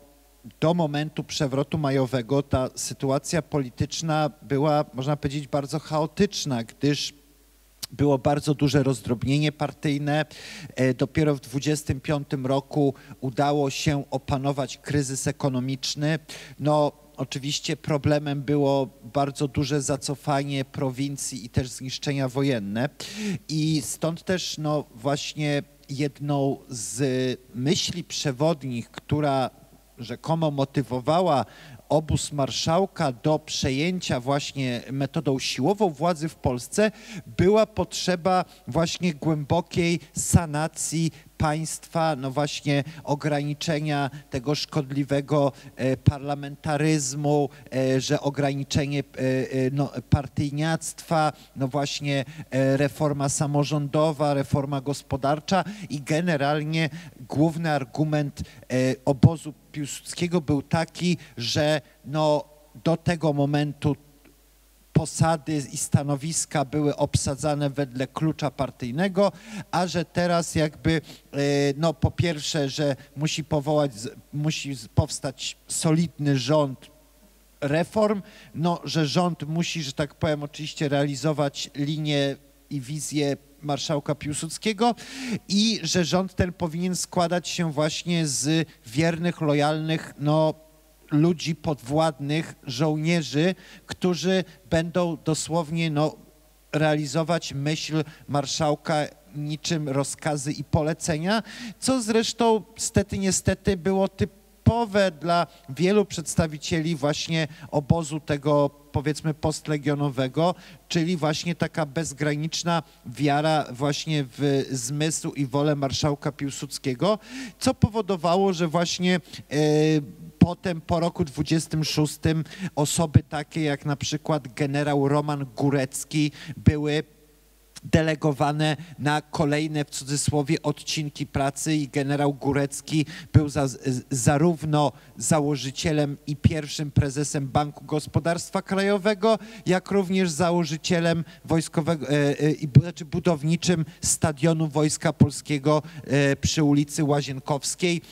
do momentu przewrotu majowego ta sytuacja polityczna była, można powiedzieć, bardzo chaotyczna, gdyż było bardzo duże rozdrobnienie partyjne. E, dopiero w 25 roku udało się opanować kryzys ekonomiczny. No, oczywiście problemem było bardzo duże zacofanie prowincji i też zniszczenia wojenne. I stąd też no, właśnie jedną z myśli przewodnich, która rzekomo motywowała obóz marszałka do przejęcia właśnie metodą siłową władzy w Polsce, była potrzeba właśnie głębokiej sanacji państwa, no właśnie ograniczenia tego szkodliwego e, parlamentaryzmu, e, że ograniczenie e, no, partyjniactwa, no właśnie reforma samorządowa, reforma gospodarcza i generalnie główny argument obozu Piłsudskiego był taki, że no, do tego momentu posady i stanowiska były obsadzane wedle klucza partyjnego, a że teraz jakby, no po pierwsze, że musi powołać, musi powstać solidny rząd reform, no, że rząd musi, że tak powiem, oczywiście realizować linię i wizję marszałka Piłsudskiego i że rząd ten powinien składać się właśnie z wiernych, lojalnych, no ludzi podwładnych, żołnierzy, którzy będą dosłownie no, realizować myśl marszałka niczym rozkazy i polecenia, co zresztą stety niestety było typowe dla wielu przedstawicieli właśnie obozu tego powiedzmy postlegionowego, czyli właśnie taka bezgraniczna wiara właśnie w zmysł i wolę marszałka Piłsudskiego, co powodowało, że właśnie potem po roku 26 osoby takie jak na przykład generał Roman Górecki były delegowane na kolejne w cudzysłowie odcinki pracy i generał Górecki był za, zarówno założycielem i pierwszym prezesem Banku Gospodarstwa Krajowego, jak również założycielem wojskowego, e, e, znaczy budowniczym stadionu Wojska Polskiego e, przy ulicy Łazienkowskiej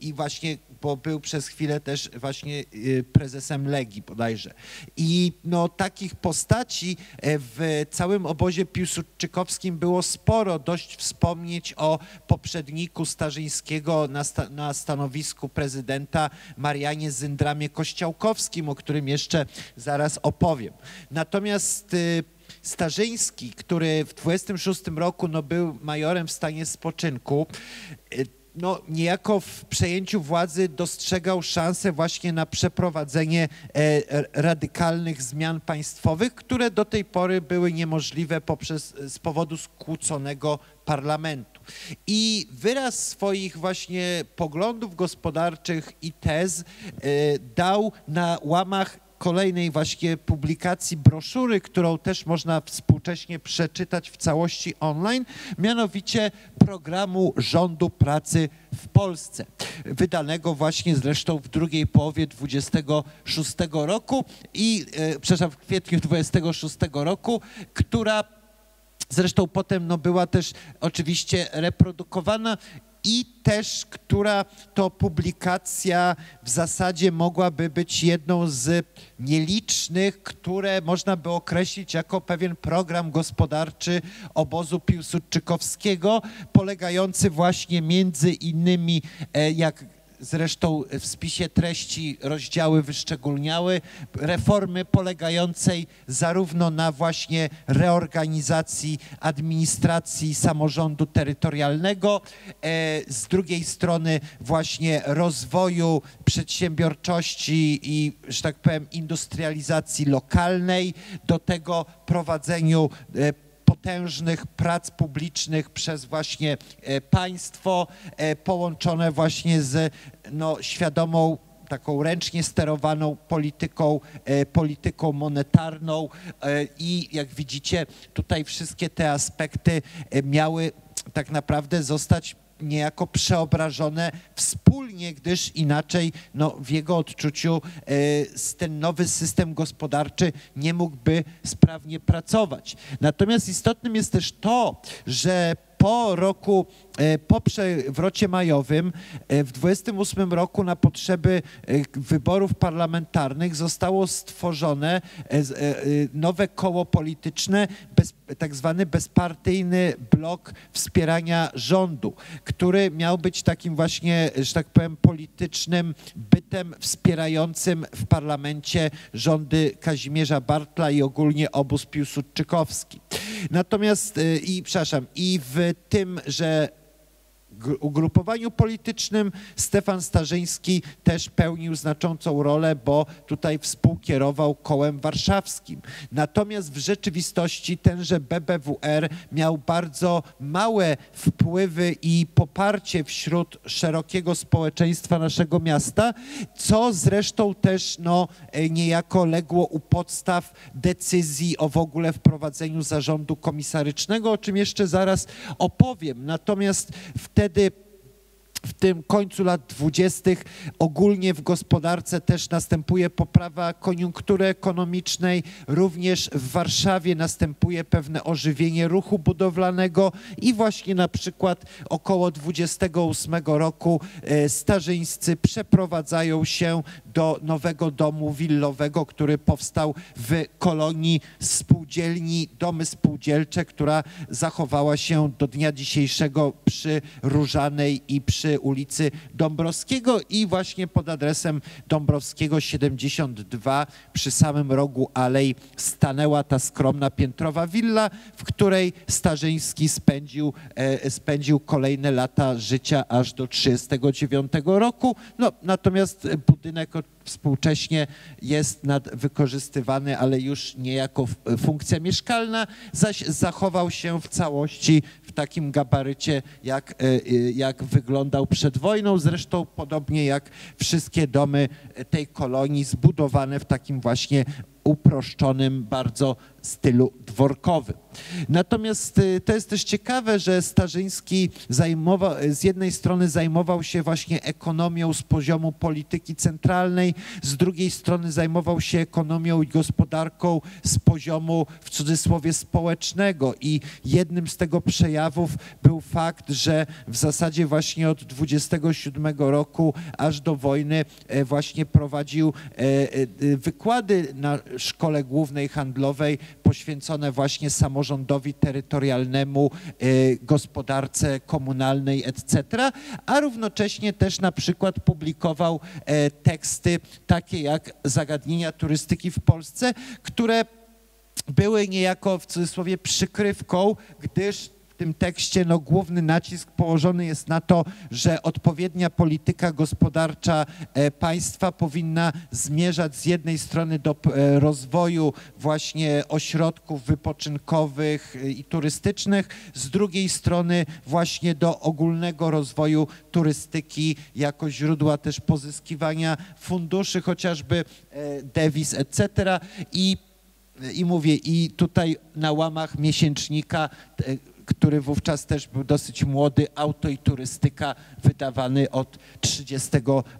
i właśnie bo był przez chwilę też właśnie y, prezesem Legii bodajże. I no, takich postaci e, w całym obozie piłsudczykowskim było sporo. Dość wspomnieć o poprzedniku Starzyńskiego na, sta na stanowisku prezydenta Marianie Zyndramie Kościołkowskim, o którym jeszcze zaraz opowiem. Natomiast y, Starzyński, który w 26 roku no, był majorem w stanie spoczynku, y, no, niejako w przejęciu władzy dostrzegał szansę właśnie na przeprowadzenie e, radykalnych zmian państwowych, które do tej pory były niemożliwe poprzez, z powodu skłóconego parlamentu. I wyraz swoich właśnie poglądów gospodarczych i tez e, dał na łamach kolejnej właśnie publikacji broszury, którą też można współcześnie przeczytać w całości online, mianowicie programu rządu pracy w Polsce, wydanego właśnie zresztą w drugiej połowie 26 roku i, e, przepraszam, w kwietniu 26 roku, która Zresztą potem no, była też oczywiście reprodukowana i też, która to publikacja w zasadzie mogłaby być jedną z nielicznych, które można by określić jako pewien program gospodarczy obozu Piłsudczykowskiego, polegający właśnie między innymi, e, jak zresztą w spisie treści rozdziały wyszczególniały, reformy polegającej zarówno na właśnie reorganizacji administracji samorządu terytorialnego, e, z drugiej strony właśnie rozwoju przedsiębiorczości i, że tak powiem, industrializacji lokalnej, do tego prowadzeniu e, potężnych prac publicznych przez właśnie e, państwo, e, połączone właśnie z no, świadomą taką ręcznie sterowaną polityką, e, polityką monetarną. I jak widzicie tutaj wszystkie te aspekty miały tak naprawdę zostać niejako przeobrażone wspólnie, gdyż inaczej no, w jego odczuciu e, ten nowy system gospodarczy nie mógłby sprawnie pracować. Natomiast istotnym jest też to, że po roku, e, po przewrocie majowym e, w 28 roku na potrzeby wyborów parlamentarnych zostało stworzone nowe koło polityczne, bez, tak zwany bezpartyjny blok wspierania rządu, który miał być takim właśnie, że tak powiem, politycznym bytem wspierającym w parlamencie rządy Kazimierza Bartla i ogólnie obóz piłsudczykowski. Natomiast, i przepraszam, i w tym, że ugrupowaniu politycznym Stefan Starzyński też pełnił znaczącą rolę, bo tutaj współkierował kołem warszawskim. Natomiast w rzeczywistości tenże BBWR miał bardzo małe wpływy i poparcie wśród szerokiego społeczeństwa naszego miasta, co zresztą też no, niejako legło u podstaw decyzji o w ogóle wprowadzeniu zarządu komisarycznego, o czym jeszcze zaraz opowiem. Natomiast wtedy wtedy w tym końcu lat dwudziestych ogólnie w gospodarce też następuje poprawa koniunktury ekonomicznej. Również w Warszawie następuje pewne ożywienie ruchu budowlanego i właśnie na przykład około 28 roku e, starzyńscy przeprowadzają się do nowego domu willowego, który powstał w kolonii spółdzielni Domy Spółdzielcze, która zachowała się do dnia dzisiejszego przy Różanej i przy ulicy Dąbrowskiego i właśnie pod adresem Dąbrowskiego 72 przy samym rogu alei stanęła ta skromna piętrowa willa, w której Starzyński spędził, e, spędził kolejne lata życia aż do 1939 roku. No, natomiast budynek współcześnie jest wykorzystywany, ale już nie jako funkcja mieszkalna, zaś zachował się w całości w takim gabarycie, jak, e, e, jak wyglądał przed wojną. Zresztą podobnie jak wszystkie domy tej kolonii zbudowane w takim właśnie uproszczonym bardzo stylu dworkowym. Natomiast y, to jest też ciekawe, że Starzyński zajmował, z jednej strony zajmował się właśnie ekonomią z poziomu polityki centralnej, z drugiej strony zajmował się ekonomią i gospodarką z poziomu w cudzysłowie społecznego i jednym z tego przejawów był fakt, że w zasadzie właśnie od 27 roku aż do wojny e, właśnie prowadził e, e, wykłady na szkole głównej handlowej poświęcone właśnie samorządowi terytorialnemu, y, gospodarce komunalnej, etc., a równocześnie też na przykład publikował e, teksty takie jak zagadnienia turystyki w Polsce, które były niejako w cudzysłowie przykrywką, gdyż tym tekście no, główny nacisk położony jest na to, że odpowiednia polityka gospodarcza e, państwa powinna zmierzać z jednej strony do e, rozwoju właśnie ośrodków wypoczynkowych e, i turystycznych, z drugiej strony właśnie do ogólnego rozwoju turystyki jako źródła też pozyskiwania funduszy, chociażby dewiz, etc. I, i mówię, i tutaj na łamach miesięcznika który wówczas też był dosyć młody, auto i turystyka wydawany od 30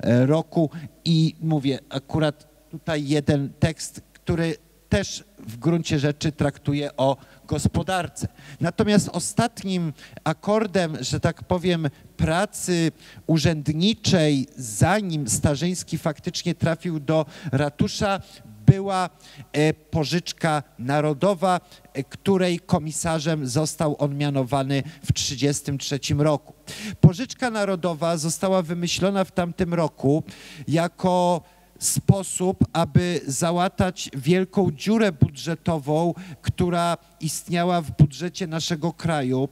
e, roku i mówię, akurat tutaj jeden tekst, który też w gruncie rzeczy traktuje o gospodarce. Natomiast ostatnim akordem, że tak powiem, pracy urzędniczej, zanim Starzyński faktycznie trafił do ratusza, była e, pożyczka narodowa, e, której komisarzem został on mianowany w 1933 roku. Pożyczka narodowa została wymyślona w tamtym roku jako sposób, aby załatać wielką dziurę budżetową, która istniała w budżecie naszego kraju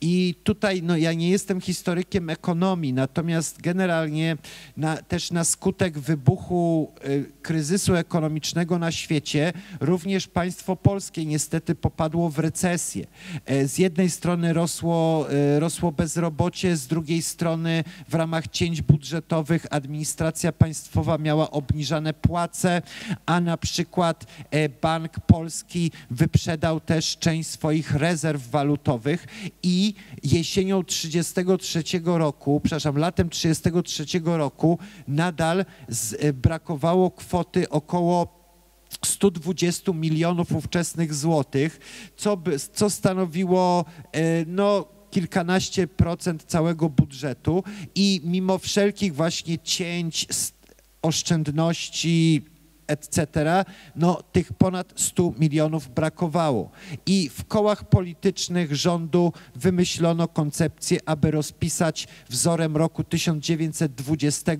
i tutaj no, ja nie jestem historykiem ekonomii, natomiast generalnie na, też na skutek wybuchu y, kryzysu ekonomicznego na świecie również państwo polskie niestety popadło w recesję. E, z jednej strony rosło, y, rosło bezrobocie, z drugiej strony w ramach cięć budżetowych administracja państwowa miała obniżane płace, a na przykład e, Bank Polski wyprzedał też część swoich rezerw walutowych i jesienią 33 roku, przepraszam, latem 33 roku nadal z, e, brakowało kwoty około 120 milionów ówczesnych złotych, co, by, co stanowiło e, no, kilkanaście procent całego budżetu i mimo wszelkich właśnie cięć, oszczędności, etc., no tych ponad 100 milionów brakowało. I w kołach politycznych rządu wymyślono koncepcję, aby rozpisać wzorem roku 1920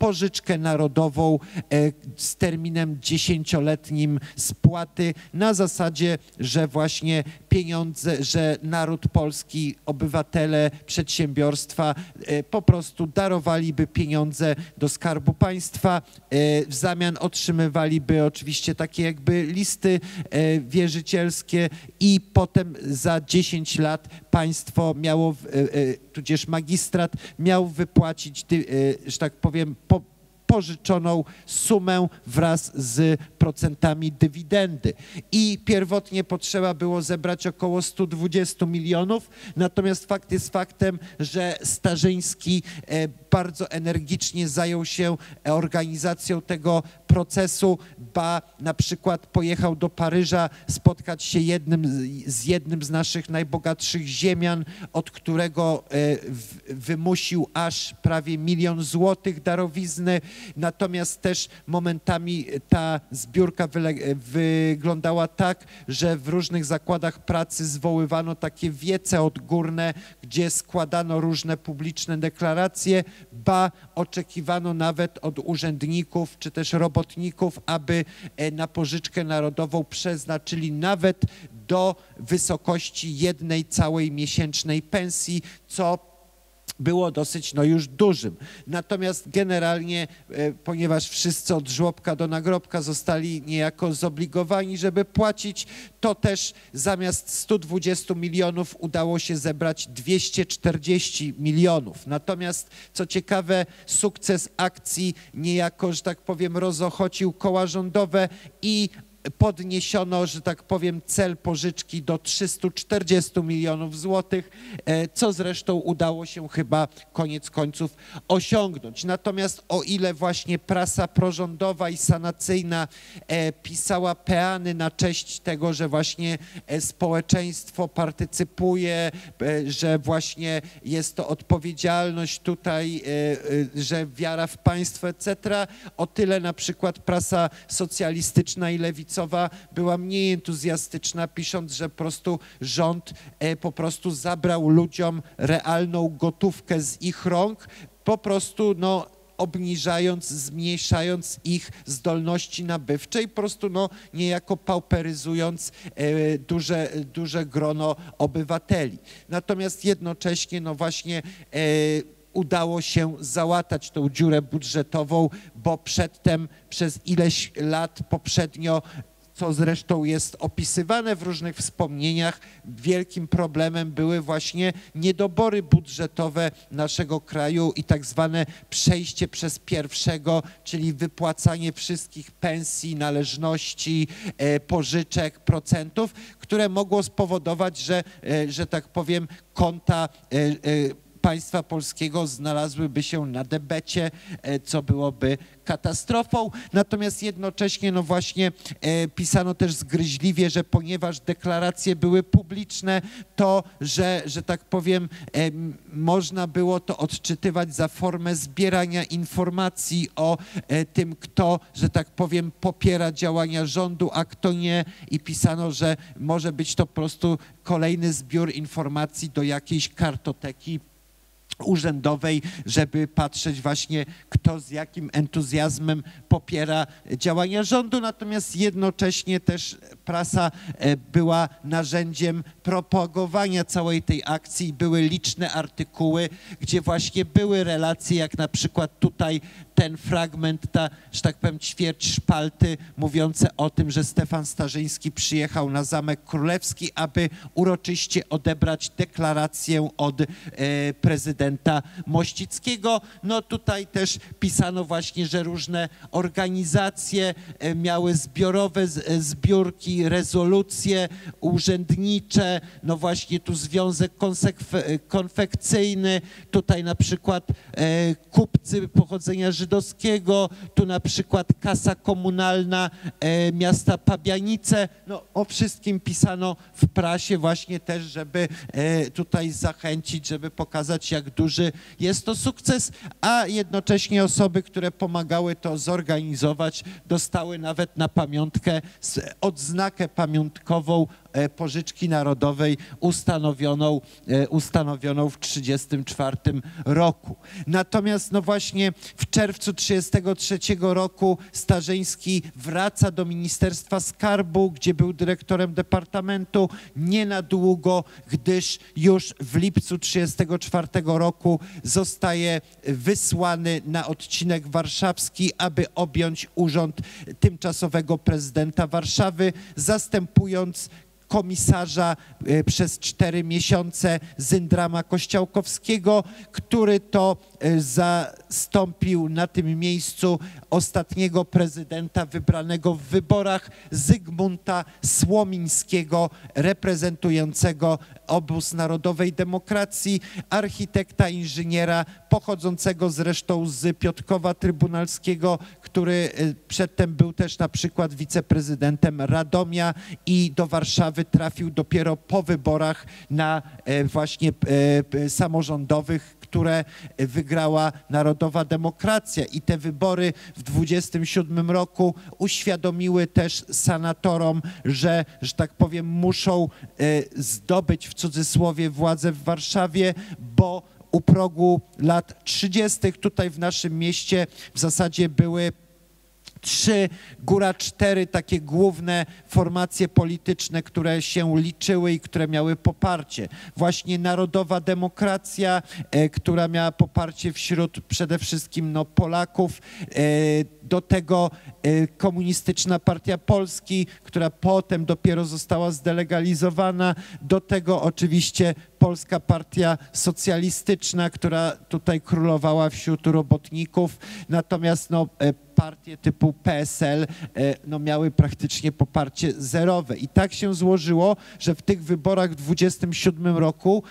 pożyczkę narodową e, z terminem dziesięcioletnim spłaty na zasadzie, że właśnie pieniądze, że naród polski, obywatele, przedsiębiorstwa e, po prostu darowaliby pieniądze do Skarbu Państwa, e, w zamian otrzymywaliby oczywiście takie jakby listy wierzycielskie i potem za 10 lat państwo miało, tudzież magistrat miał wypłacić, że tak powiem, po, pożyczoną sumę wraz z procentami dywidendy. I pierwotnie potrzeba było zebrać około 120 milionów, natomiast fakt jest faktem, że Starzyński e, bardzo energicznie zajął się organizacją tego procesu, ba na przykład pojechał do Paryża spotkać się jednym, z jednym z naszych najbogatszych ziemian, od którego e, wymusił aż prawie milion złotych darowizny. Natomiast też momentami ta zbiórka wyglądała tak, że w różnych zakładach pracy zwoływano takie wiece odgórne, gdzie składano różne publiczne deklaracje, ba oczekiwano nawet od urzędników czy też robotników, aby e, na pożyczkę narodową przeznaczyli nawet do wysokości jednej całej miesięcznej pensji, co było dosyć no, już dużym. Natomiast generalnie, e, ponieważ wszyscy od żłobka do nagrobka zostali niejako zobligowani, żeby płacić, to też zamiast 120 milionów udało się zebrać 240 milionów. Natomiast co ciekawe, sukces akcji niejako, że tak powiem, rozochocił koła rządowe i podniesiono, że tak powiem, cel pożyczki do 340 milionów złotych, e, co zresztą udało się chyba koniec końców osiągnąć. Natomiast o ile właśnie prasa prorządowa i sanacyjna e, pisała peany na cześć tego, że właśnie e, społeczeństwo partycypuje, że właśnie jest to odpowiedzialność tutaj, że wiara w państwo, etc., o tyle na przykład prasa socjalistyczna i lewicowa Lewicowa była mniej entuzjastyczna, pisząc, że po prostu rząd e, po prostu zabrał ludziom realną gotówkę z ich rąk, po prostu no obniżając, zmniejszając ich zdolności nabywcze i po prostu no, niejako pauperyzując e, duże, duże grono obywateli. Natomiast jednocześnie no właśnie e, udało się załatać tą dziurę budżetową, bo przedtem przez ileś lat poprzednio co zresztą jest opisywane w różnych wspomnieniach, wielkim problemem były właśnie niedobory budżetowe naszego kraju i tak zwane przejście przez pierwszego, czyli wypłacanie wszystkich pensji, należności, e, pożyczek, procentów, które mogło spowodować, że, e, że tak powiem, konta e, państwa polskiego znalazłyby się na debecie, e, co byłoby katastrofą. Natomiast jednocześnie, no właśnie, e, pisano też zgryźliwie, że ponieważ deklaracje były publiczne, to, że, że tak powiem, e, można było to odczytywać za formę zbierania informacji o tym, kto, że tak powiem, popiera działania rządu, a kto nie. I pisano, że może być to po prostu kolejny zbiór informacji do jakiejś kartoteki urzędowej, żeby patrzeć właśnie, kto z jakim entuzjazmem popiera działania rządu, natomiast jednocześnie też prasa e, była narzędziem propagowania całej tej akcji. Były liczne artykuły, gdzie właśnie były relacje, jak na przykład tutaj ten fragment, ta, że tak powiem, ćwierć szpalty mówiące o tym, że Stefan Starzyński przyjechał na Zamek Królewski, aby uroczyście odebrać deklarację od e, prezydenta Mościckiego. No tutaj też pisano właśnie, że różne organizacje e, miały zbiorowe e, zbiórki, rezolucje urzędnicze, no właśnie tu Związek Konfekcyjny, tutaj na przykład kupcy pochodzenia żydowskiego, tu na przykład kasa komunalna e, miasta Pabianice. No, o wszystkim pisano w prasie właśnie też, żeby e, tutaj zachęcić, żeby pokazać, jak duży jest to sukces, a jednocześnie osoby, które pomagały to zorganizować, dostały nawet na pamiątkę odznakę pamiątkową pożyczki narodowej ustanowioną, e, ustanowioną w 1934 roku. Natomiast no właśnie w czerwcu 1933 roku Starzyński wraca do Ministerstwa Skarbu, gdzie był dyrektorem departamentu nie na długo, gdyż już w lipcu 1934 roku zostaje wysłany na odcinek warszawski, aby objąć urząd tymczasowego prezydenta Warszawy, zastępując komisarza e, przez cztery miesiące Zyndrama Kościołkowskiego, który to zastąpił na tym miejscu ostatniego prezydenta wybranego w wyborach Zygmunta Słomińskiego, reprezentującego obóz Narodowej Demokracji, architekta, inżyniera, pochodzącego zresztą z Piotrkowa Trybunalskiego, który e, przedtem był też na przykład wiceprezydentem Radomia i do Warszawy trafił dopiero po wyborach na e, właśnie samorządowych, które wygrała Narodowa Demokracja i te wybory w 27 roku uświadomiły też sanatorom, że, że tak powiem, muszą zdobyć w cudzysłowie władzę w Warszawie, bo u progu lat 30. tutaj w naszym mieście w zasadzie były trzy, góra cztery takie główne formacje polityczne, które się liczyły i które miały poparcie. Właśnie Narodowa Demokracja, e, która miała poparcie wśród przede wszystkim no, Polaków, e, do tego e, Komunistyczna Partia Polski, która potem dopiero została zdelegalizowana, do tego oczywiście Polska Partia Socjalistyczna, która tutaj królowała wśród robotników, natomiast no, partie typu PSL e, no, miały praktycznie poparcie zerowe. I tak się złożyło, że w tych wyborach w 27 roku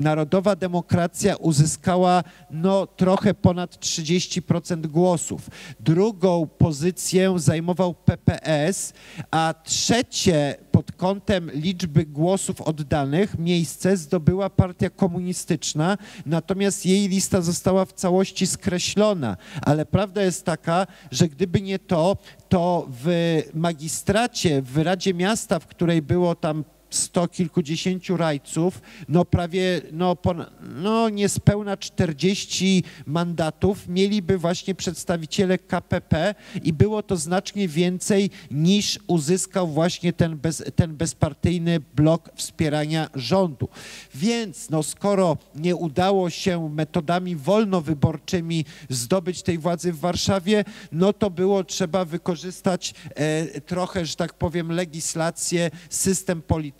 Narodowa Demokracja uzyskała no, trochę ponad 30% głosów. Drugą pozycję zajmował PPS, a trzecie pod kątem liczby głosów oddanych miejsce zdobyła Partia Komunistyczna, natomiast jej lista została w całości skreślona. Ale prawda jest taka, że gdyby nie to, to w magistracie, w Radzie Miasta, w której było tam sto kilkudziesięciu rajców, no prawie, no, no niespełna 40 mandatów mieliby właśnie przedstawiciele KPP i było to znacznie więcej niż uzyskał właśnie ten, bez, ten bezpartyjny blok wspierania rządu. Więc no skoro nie udało się metodami wolnowyborczymi zdobyć tej władzy w Warszawie, no to było trzeba wykorzystać e, trochę, że tak powiem, legislację, system polityczny,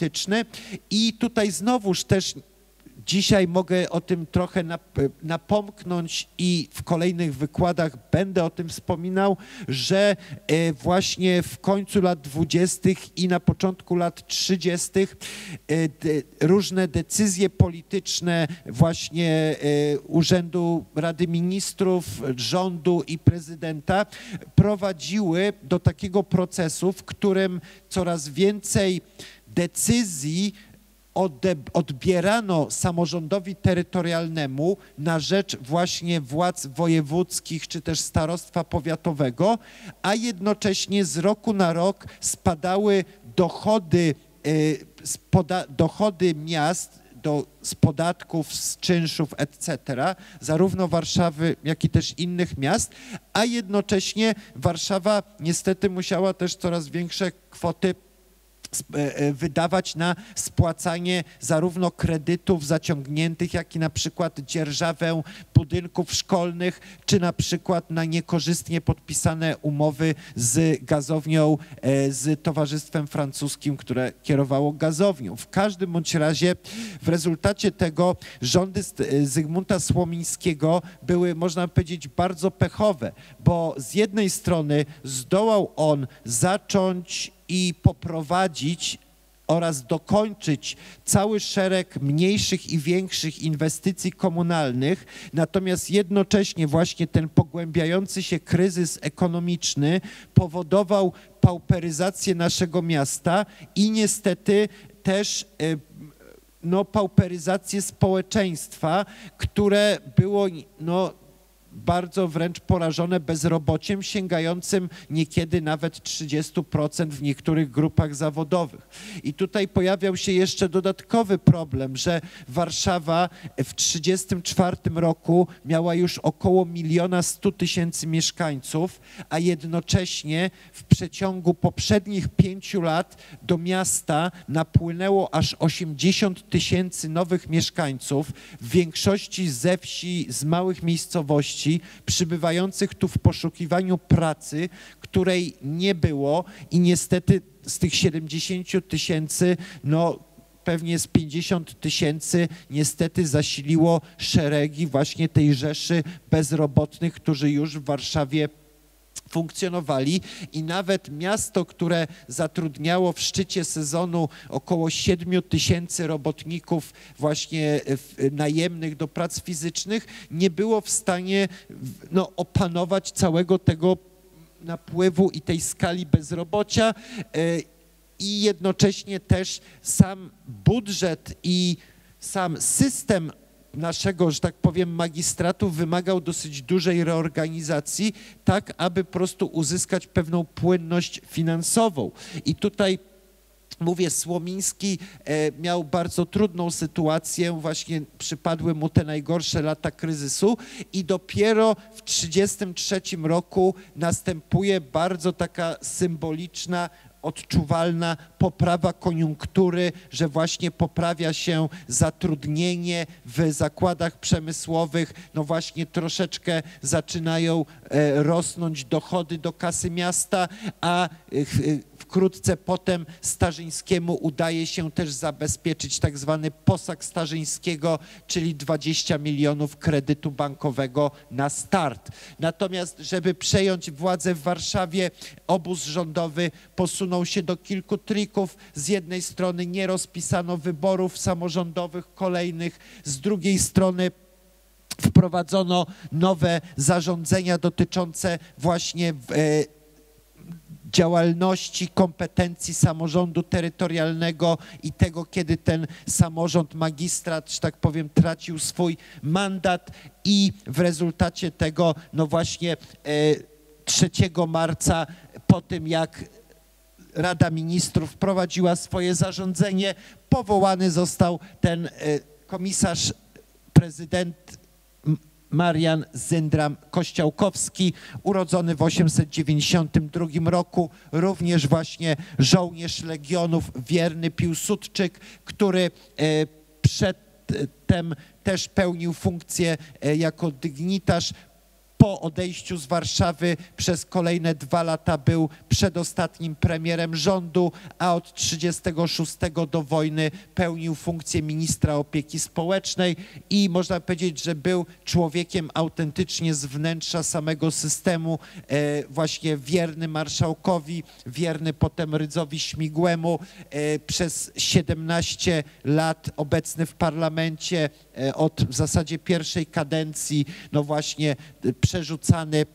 i tutaj znowuż też Dzisiaj mogę o tym trochę napomknąć i w kolejnych wykładach będę o tym wspominał, że e, właśnie w końcu lat 20. i na początku lat 30. E, różne decyzje polityczne właśnie e, Urzędu Rady Ministrów, rządu i prezydenta prowadziły do takiego procesu, w którym coraz więcej decyzji odbierano samorządowi terytorialnemu na rzecz właśnie władz wojewódzkich czy też starostwa powiatowego, a jednocześnie z roku na rok spadały dochody, e, dochody miast do, z podatków, z czynszów, etc., zarówno Warszawy, jak i też innych miast, a jednocześnie Warszawa niestety musiała też coraz większe kwoty wydawać na spłacanie zarówno kredytów zaciągniętych, jak i na przykład dzierżawę budynków szkolnych, czy na przykład na niekorzystnie podpisane umowy z gazownią, e, z Towarzystwem Francuskim, które kierowało gazownią. W każdym bądź razie w rezultacie tego rządy Zygmunta Słomińskiego były, można powiedzieć, bardzo pechowe, bo z jednej strony zdołał on zacząć i poprowadzić oraz dokończyć cały szereg mniejszych i większych inwestycji komunalnych, natomiast jednocześnie właśnie ten pogłębiający się kryzys ekonomiczny powodował pauperyzację naszego miasta i niestety też no, pauperyzację społeczeństwa, które było no, bardzo wręcz porażone bezrobociem sięgającym niekiedy nawet 30% w niektórych grupach zawodowych. I tutaj pojawiał się jeszcze dodatkowy problem, że Warszawa w 1934 roku miała już około miliona stu tysięcy mieszkańców, a jednocześnie w przeciągu poprzednich pięciu lat do miasta napłynęło aż 80 tysięcy nowych mieszkańców, w większości ze wsi, z małych miejscowości, ludzi przybywających tu w poszukiwaniu pracy, której nie było i niestety z tych 70 tysięcy, no pewnie z 50 tysięcy niestety zasiliło szeregi właśnie tej rzeszy bezrobotnych, którzy już w Warszawie funkcjonowali i nawet miasto, które zatrudniało w szczycie sezonu około 7 tysięcy robotników właśnie najemnych do prac fizycznych, nie było w stanie no, opanować całego tego napływu i tej skali bezrobocia e, i jednocześnie też sam budżet i sam system naszego, że tak powiem, magistratu wymagał dosyć dużej reorganizacji, tak aby po prostu uzyskać pewną płynność finansową. I tutaj Mówię, Słomiński e, miał bardzo trudną sytuację, właśnie przypadły mu te najgorsze lata kryzysu i dopiero w 1933 roku następuje bardzo taka symboliczna odczuwalna poprawa koniunktury, że właśnie poprawia się zatrudnienie w zakładach przemysłowych, no właśnie troszeczkę zaczynają e, rosnąć dochody do kasy miasta, a e, wkrótce potem Starzyńskiemu udaje się też zabezpieczyć tak zwany posag Starzyńskiego, czyli 20 milionów kredytu bankowego na start. Natomiast, żeby przejąć władzę w Warszawie, obóz rządowy posunął się do kilku trików. Z jednej strony nie rozpisano wyborów samorządowych kolejnych, z drugiej strony wprowadzono nowe zarządzenia dotyczące właśnie e, działalności, kompetencji samorządu terytorialnego i tego, kiedy ten samorząd, magistrat, że tak powiem, tracił swój mandat i w rezultacie tego, no właśnie 3 e, marca, po tym jak Rada Ministrów wprowadziła swoje zarządzenie, powołany został ten e, komisarz, prezydent Marian Zyndram Kościałkowski, urodzony w 892 roku, również właśnie żołnierz Legionów, wierny Piłsudczyk, który e, przedtem też pełnił funkcję e, jako dygnitarz po odejściu z Warszawy przez kolejne dwa lata był przedostatnim premierem rządu, a od 1936 do wojny pełnił funkcję ministra opieki społecznej i można powiedzieć, że był człowiekiem autentycznie z wnętrza samego systemu, e, właśnie wierny marszałkowi, wierny potem Rydzowi Śmigłemu, e, przez 17 lat obecny w parlamencie, e, od w zasadzie pierwszej kadencji, no właśnie przerzucany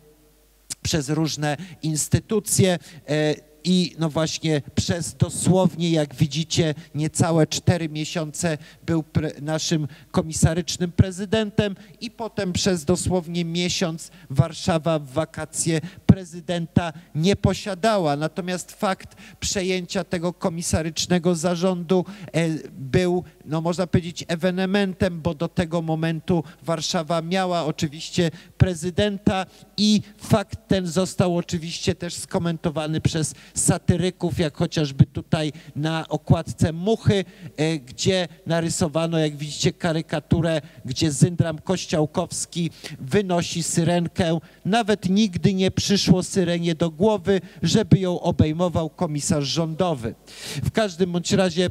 przez różne instytucje e, i no właśnie przez dosłownie, jak widzicie, niecałe cztery miesiące był naszym komisarycznym prezydentem i potem przez dosłownie miesiąc Warszawa w wakacje prezydenta nie posiadała. Natomiast fakt przejęcia tego komisarycznego zarządu e, był, no można powiedzieć, ewenementem, bo do tego momentu Warszawa miała oczywiście prezydenta i fakt ten został oczywiście też skomentowany przez satyryków, jak chociażby tutaj na okładce Muchy, e, gdzie narysowano, jak widzicie, karykaturę, gdzie Zyndram Kościałkowski wynosi syrenkę. Nawet nigdy nie przyszło syrenie do głowy, żeby ją obejmował komisarz rządowy. W każdym bądź razie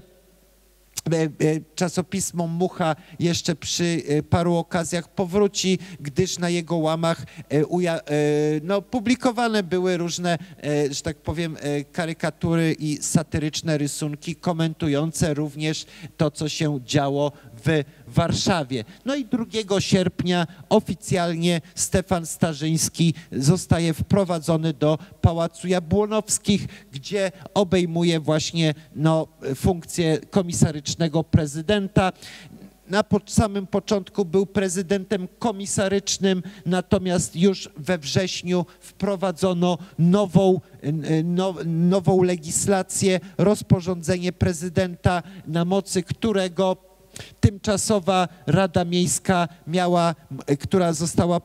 E, e, czasopismo Mucha jeszcze przy e, paru okazjach powróci, gdyż na jego łamach no, publikowane były różne, że tak powiem, karykatury i satyryczne rysunki komentujące również to, co się działo w Warszawie. No i 2 sierpnia oficjalnie Stefan Starzyński zostaje wprowadzony do Pałacu Jabłonowskich, gdzie obejmuje właśnie no, funkcję komisarycznego prezydenta na samym początku był prezydentem komisarycznym, natomiast już we wrześniu wprowadzono nową, now, nową legislację, rozporządzenie prezydenta, na mocy którego Tymczasowa Rada Miejska miała, która została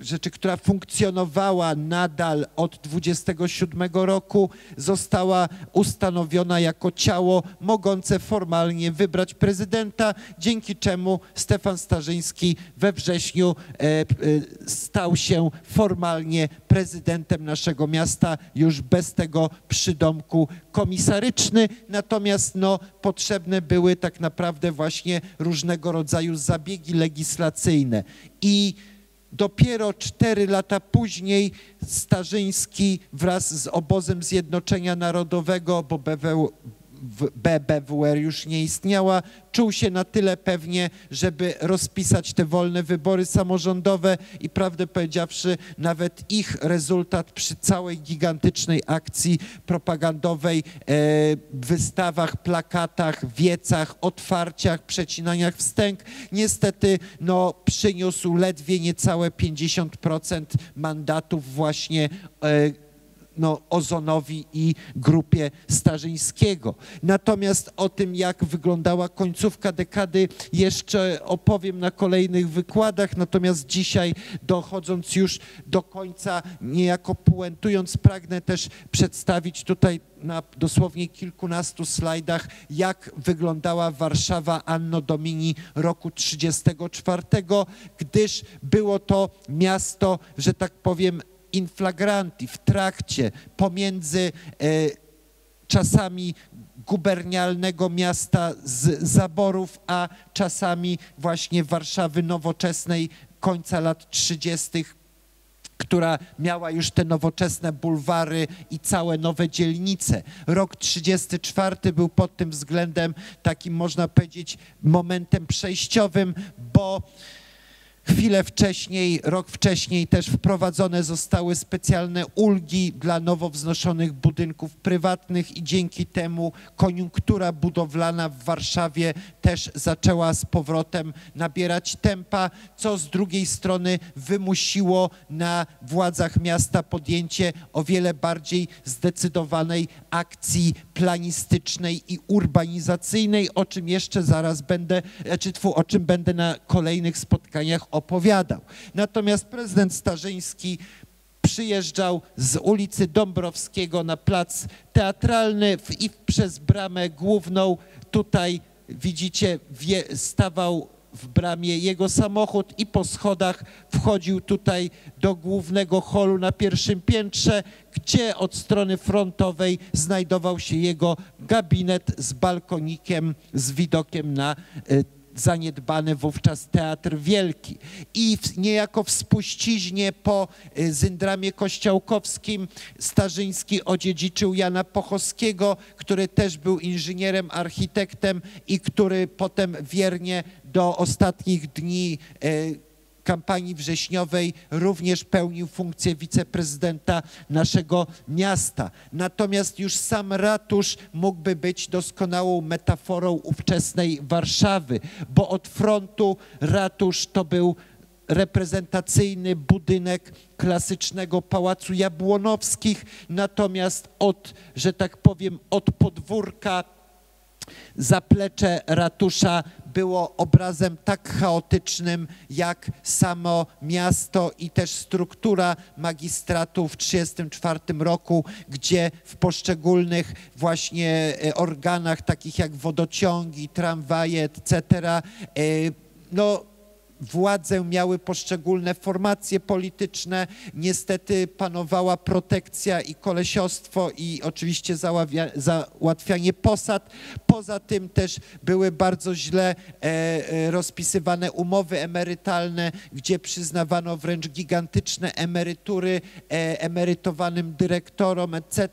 rzeczy, która funkcjonowała nadal od 27 roku, została ustanowiona jako ciało mogące formalnie wybrać prezydenta, dzięki czemu Stefan Starzyński we wrześniu e, e, stał się formalnie prezydentem naszego miasta, już bez tego przydomku komisaryczny, natomiast no, potrzebne były tak naprawdę właśnie różnego rodzaju zabiegi legislacyjne. I Dopiero cztery lata później Starzyński wraz z obozem Zjednoczenia Narodowego, bo BW, BBWR już nie istniała, czuł się na tyle pewnie, żeby rozpisać te wolne wybory samorządowe i prawdę powiedziawszy, nawet ich rezultat przy całej gigantycznej akcji propagandowej, e, wystawach, plakatach, wiecach, otwarciach, przecinaniach wstęg, niestety no, przyniósł ledwie niecałe 50% mandatów właśnie no, Ozonowi i grupie Starzyńskiego. Natomiast o tym, jak wyglądała końcówka dekady, jeszcze opowiem na kolejnych wykładach. Natomiast dzisiaj, dochodząc już do końca, niejako puentując, pragnę też przedstawić tutaj na dosłownie kilkunastu slajdach, jak wyglądała Warszawa Anno Domini roku 34, gdyż było to miasto, że tak powiem, in flagranti, w trakcie, pomiędzy e, czasami gubernialnego miasta z zaborów, a czasami właśnie Warszawy nowoczesnej końca lat 30., która miała już te nowoczesne bulwary i całe nowe dzielnice. Rok 34 był pod tym względem takim, można powiedzieć, momentem przejściowym, bo Chwilę wcześniej, rok wcześniej też wprowadzone zostały specjalne ulgi dla nowo wznoszonych budynków prywatnych i dzięki temu koniunktura budowlana w Warszawie też zaczęła z powrotem nabierać tempa, co z drugiej strony wymusiło na władzach miasta podjęcie o wiele bardziej zdecydowanej akcji planistycznej i urbanizacyjnej, o czym jeszcze zaraz będę, czy tfu, o czym będę na kolejnych spotkaniach opowiadał. Natomiast prezydent Starzyński przyjeżdżał z ulicy Dąbrowskiego na plac teatralny i przez bramę główną tutaj widzicie stawał w bramie jego samochód i po schodach wchodził tutaj do głównego holu na pierwszym piętrze, gdzie od strony frontowej znajdował się jego gabinet z balkonikiem, z widokiem na y, zaniedbany wówczas Teatr Wielki. I niejako w spuściźnie po y, Zyndramie Kościołkowskim Starzyński odziedziczył Jana Pochowskiego, który też był inżynierem, architektem i który potem wiernie do ostatnich dni y, kampanii wrześniowej również pełnił funkcję wiceprezydenta naszego miasta. Natomiast już sam ratusz mógłby być doskonałą metaforą ówczesnej Warszawy, bo od frontu ratusz to był reprezentacyjny budynek klasycznego Pałacu Jabłonowskich, natomiast od, że tak powiem, od podwórka zaplecze ratusza było obrazem tak chaotycznym jak samo miasto i też struktura magistratu w 1934 roku, gdzie w poszczególnych właśnie e, organach takich jak wodociągi, tramwaje, etc. E, no, władzę miały poszczególne formacje polityczne. Niestety panowała protekcja i kolesiostwo i oczywiście załatwianie posad. Poza tym też były bardzo źle e, e, rozpisywane umowy emerytalne, gdzie przyznawano wręcz gigantyczne emerytury e, emerytowanym dyrektorom, etc.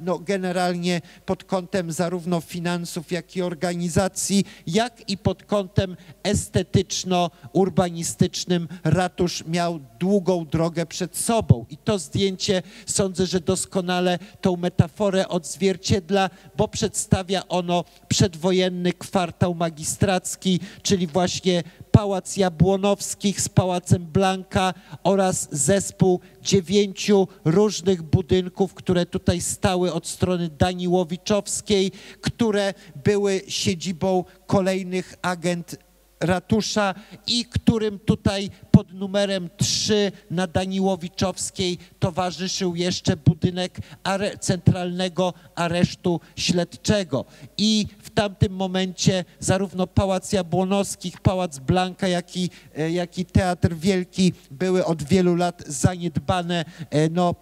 No generalnie pod kątem zarówno finansów, jak i organizacji, jak i pod kątem estetyczno urbanistycznym ratusz miał długą drogę przed sobą. I to zdjęcie sądzę, że doskonale tą metaforę odzwierciedla, bo przedstawia ono przedwojenny kwartał magistracki, czyli właśnie Pałac Jabłonowskich z Pałacem Blanka oraz zespół dziewięciu różnych budynków, które tutaj stały od strony Daniłowiczowskiej, które były siedzibą kolejnych agent ratusza i którym tutaj pod numerem 3 na Daniłowiczowskiej towarzyszył jeszcze budynek are centralnego aresztu śledczego. I w tamtym momencie zarówno Pałac Jabłonowskich, Pałac Blanka, jak i, e, jak i Teatr Wielki były od wielu lat zaniedbane. E, no,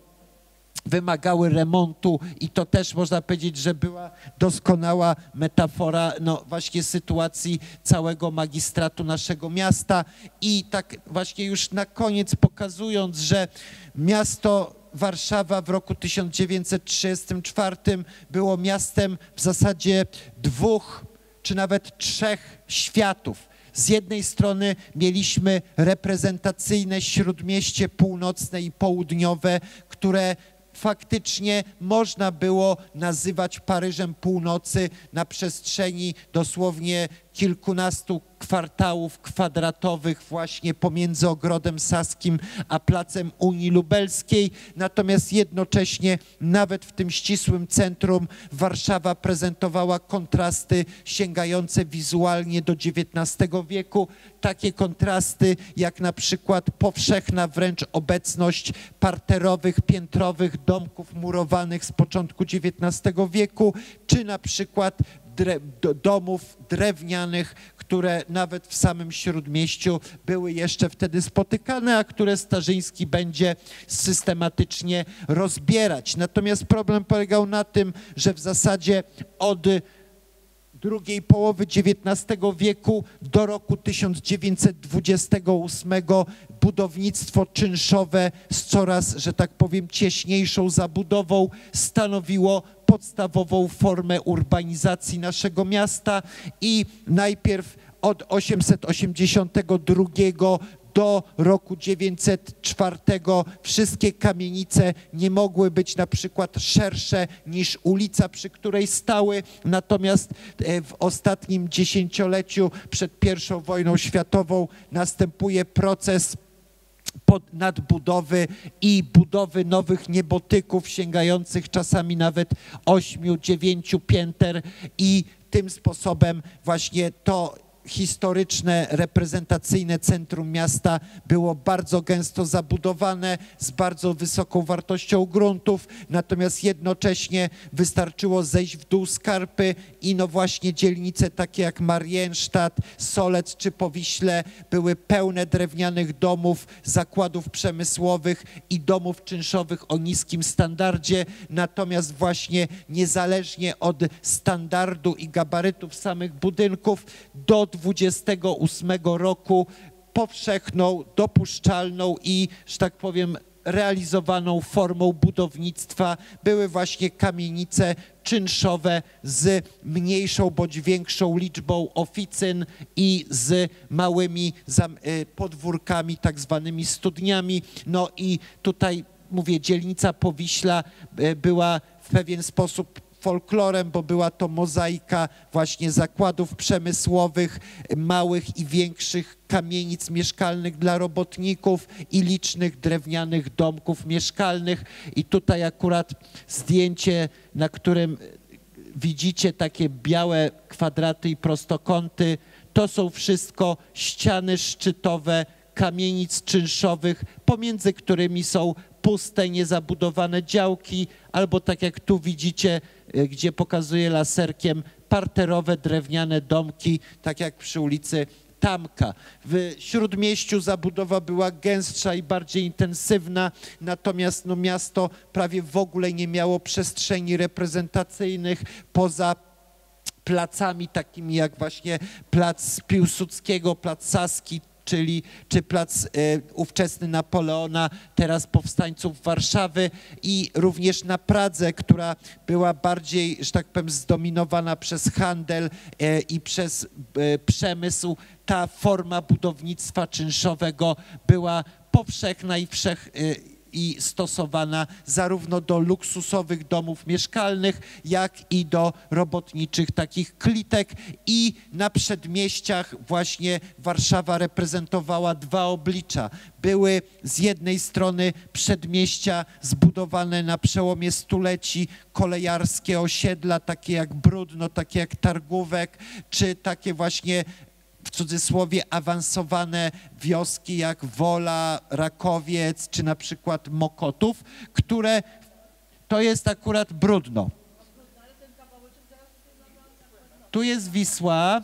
wymagały remontu i to też można powiedzieć, że była doskonała metafora no właśnie sytuacji całego magistratu naszego miasta i tak właśnie już na koniec pokazując, że miasto Warszawa w roku 1934 było miastem w zasadzie dwóch czy nawet trzech światów. Z jednej strony mieliśmy reprezentacyjne śródmieście północne i południowe, które faktycznie można było nazywać Paryżem Północy na przestrzeni dosłownie kilkunastu kwartałów kwadratowych właśnie pomiędzy Ogrodem Saskim a Placem Unii Lubelskiej. Natomiast jednocześnie nawet w tym ścisłym centrum Warszawa prezentowała kontrasty sięgające wizualnie do XIX wieku. Takie kontrasty jak na przykład powszechna wręcz obecność parterowych, piętrowych domków murowanych z początku XIX wieku, czy na przykład domów drewnianych, które nawet w samym Śródmieściu były jeszcze wtedy spotykane, a które Starzyński będzie systematycznie rozbierać. Natomiast problem polegał na tym, że w zasadzie od drugiej połowy XIX wieku do roku 1928 budownictwo czynszowe z coraz, że tak powiem, cieśniejszą zabudową stanowiło podstawową formę urbanizacji naszego miasta i najpierw od 882 do roku 904 wszystkie kamienice nie mogły być na przykład szersze niż ulica, przy której stały. Natomiast e, w ostatnim dziesięcioleciu przed I wojną światową następuje proces pod nadbudowy i budowy nowych niebotyków sięgających czasami nawet 8-9 pięter i tym sposobem właśnie to historyczne, reprezentacyjne centrum miasta było bardzo gęsto zabudowane z bardzo wysoką wartością gruntów, natomiast jednocześnie wystarczyło zejść w dół skarpy i no właśnie dzielnice takie jak Marienstadt, Solec czy Powiśle były pełne drewnianych domów, zakładów przemysłowych i domów czynszowych o niskim standardzie, natomiast właśnie niezależnie od standardu i gabarytów samych budynków do 28 roku powszechną, dopuszczalną i, że tak powiem, realizowaną formą budownictwa były właśnie kamienice czynszowe z mniejszą bądź większą liczbą oficyn i z małymi y, podwórkami, tak zwanymi studniami. No i tutaj mówię, dzielnica Powiśla y, była w pewien sposób folklorem, bo była to mozaika właśnie zakładów przemysłowych, małych i większych kamienic mieszkalnych dla robotników i licznych drewnianych domków mieszkalnych. I tutaj akurat zdjęcie, na którym widzicie takie białe kwadraty i prostokąty, to są wszystko ściany szczytowe kamienic czynszowych, pomiędzy którymi są puste, niezabudowane działki, albo tak jak tu widzicie, gdzie pokazuję laserkiem, parterowe drewniane domki, tak jak przy ulicy Tamka. W Śródmieściu zabudowa była gęstsza i bardziej intensywna, natomiast no, miasto prawie w ogóle nie miało przestrzeni reprezentacyjnych poza placami takimi jak właśnie plac Piłsudskiego, plac Saski, czyli czy plac e, ówczesny Napoleona, teraz powstańców Warszawy i również na Pradze, która była bardziej, że tak powiem, zdominowana przez handel e, i przez e, przemysł, ta forma budownictwa czynszowego była powszechna i wszech i stosowana zarówno do luksusowych domów mieszkalnych, jak i do robotniczych takich klitek i na przedmieściach właśnie Warszawa reprezentowała dwa oblicza. Były z jednej strony przedmieścia zbudowane na przełomie stuleci, kolejarskie osiedla, takie jak Brudno, takie jak Targówek, czy takie właśnie w cudzysłowie awansowane wioski jak Wola, Rakowiec czy na przykład Mokotów, które to jest akurat brudno. Tu jest Wisła,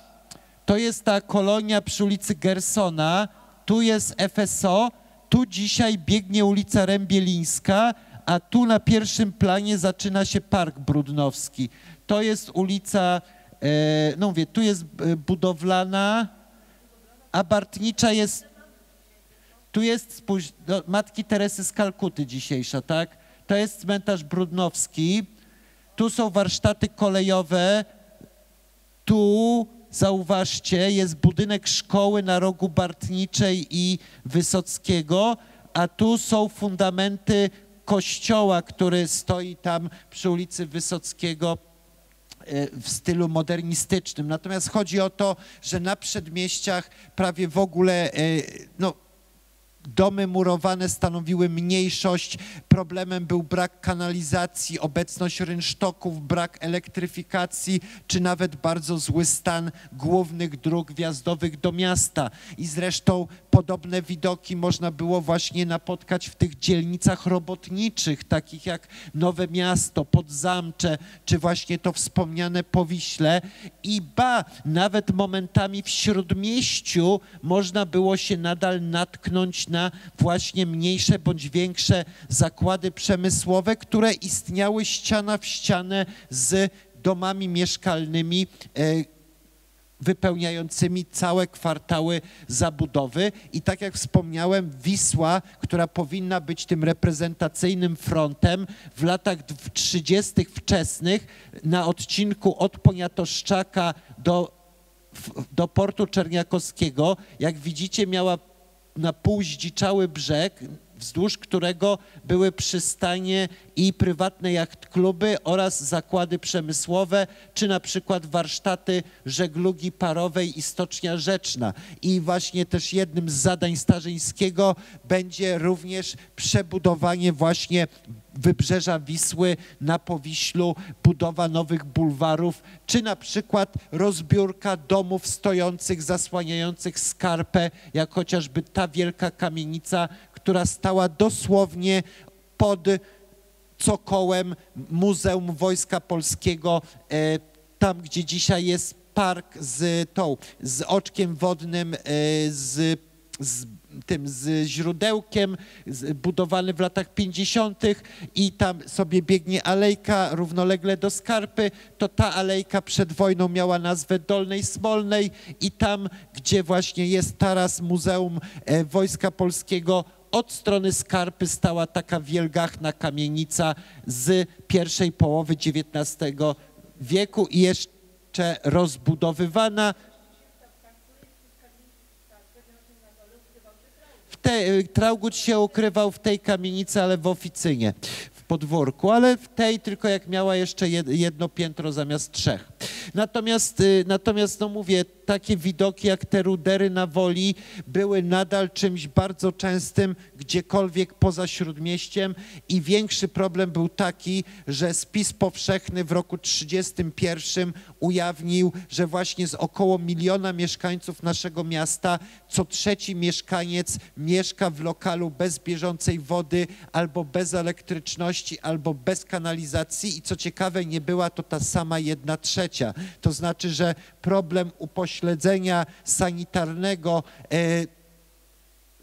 to jest ta kolonia przy ulicy Gersona, tu jest FSO, tu dzisiaj biegnie ulica Rębielińska, a tu na pierwszym planie zaczyna się Park Brudnowski. To jest ulica, no mówię, tu jest e, budowlana, a Bartnicza jest, tu jest Matki Teresy z Kalkuty dzisiejsza, tak? To jest cmentarz Brudnowski, tu są warsztaty kolejowe, tu zauważcie, jest budynek szkoły na rogu Bartniczej i Wysockiego, a tu są fundamenty kościoła, który stoi tam przy ulicy Wysockiego. e, w stylu modernistycznym. Natomiast chodzi o to, że na przedmieściach prawie w ogóle e, no, Domy murowane stanowiły mniejszość. Problemem był brak kanalizacji, obecność rynsztoków, brak elektryfikacji, czy nawet bardzo zły stan głównych dróg wjazdowych do miasta. I zresztą podobne widoki można było właśnie napotkać w tych dzielnicach robotniczych, takich jak Nowe Miasto, Podzamcze, czy właśnie to wspomniane Powiśle. I ba, nawet momentami w Śródmieściu można było się nadal natknąć na właśnie mniejsze bądź większe zakłady przemysłowe, które istniały ściana w ścianę z domami mieszkalnymi e, wypełniającymi całe kwartały zabudowy. I tak jak wspomniałem, Wisła, która powinna być tym reprezentacyjnym frontem, w latach 30. wczesnych na odcinku od Poniatoszczaka do, do portu Czerniakowskiego, jak widzicie, miała na pół zdziczały brzeg, wzdłuż którego były przystanie i prywatne jachtkluby oraz zakłady przemysłowe, czy na przykład warsztaty żeglugi parowej i stocznia rzeczna. I właśnie też jednym z zadań Starzyńskiego będzie również przebudowanie właśnie wybrzeża Wisły na Powiślu, budowa nowych bulwarów, czy na przykład rozbiórka domów stojących, zasłaniających skarpę, jak chociażby ta wielka kamienica, która stała dosłownie pod cokołem Muzeum Wojska Polskiego, e, tam gdzie dzisiaj jest park z tą, z oczkiem wodnym, e, z, z tym z źródełkiem, budowany w latach 50. i tam sobie biegnie alejka równolegle do Skarpy, to ta alejka przed wojną miała nazwę Dolnej Smolnej i tam, gdzie właśnie jest teraz Muzeum e, Wojska Polskiego, od strony Skarpy stała taka wielgachna kamienica z pierwszej połowy XIX wieku i jeszcze rozbudowywana. Traugut się ukrywał w tej kamienicy, ale w oficynie, podwórku, ale w tej tylko jak miała jeszcze jedno piętro zamiast trzech. Natomiast, y, natomiast no mówię, takie widoki jak te rudery na woli były nadal czymś bardzo częstym gdziekolwiek poza Śródmieściem i większy problem był taki, że spis powszechny w roku 1931 ujawnił, że właśnie z około miliona mieszkańców naszego miasta co trzeci mieszkaniec mieszka w lokalu bez bieżącej wody albo bez elektryczności, albo bez kanalizacji i co ciekawe nie była to ta sama jedna trzecia. To znaczy, że problem upośledzenia sanitarnego e,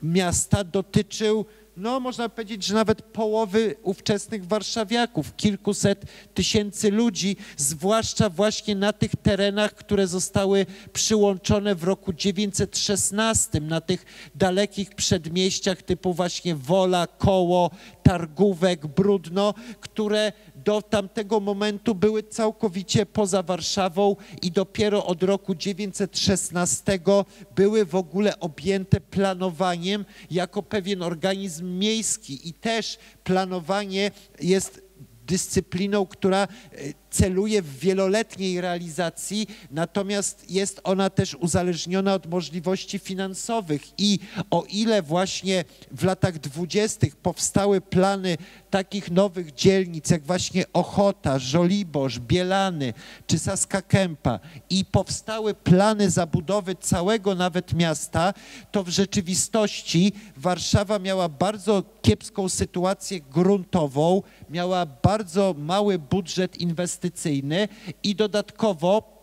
miasta dotyczył no można powiedzieć, że nawet połowy ówczesnych warszawiaków, kilkuset tysięcy ludzi, zwłaszcza właśnie na tych terenach, które zostały przyłączone w roku 916, na tych dalekich przedmieściach typu właśnie Wola, Koło, Targówek, Brudno, które do tamtego momentu były całkowicie poza Warszawą i dopiero od roku 916 były w ogóle objęte planowaniem jako pewien organizm miejski. I też planowanie jest dyscypliną, która e, celuje w wieloletniej realizacji, natomiast jest ona też uzależniona od możliwości finansowych. I o ile właśnie w latach dwudziestych powstały plany takich nowych dzielnic jak właśnie Ochota, Żoliborz, Bielany czy Saska Kępa i powstały plany zabudowy całego nawet miasta, to w rzeczywistości Warszawa miała bardzo kiepską sytuację gruntową, miała bardzo mały budżet inwestycyjny i dodatkowo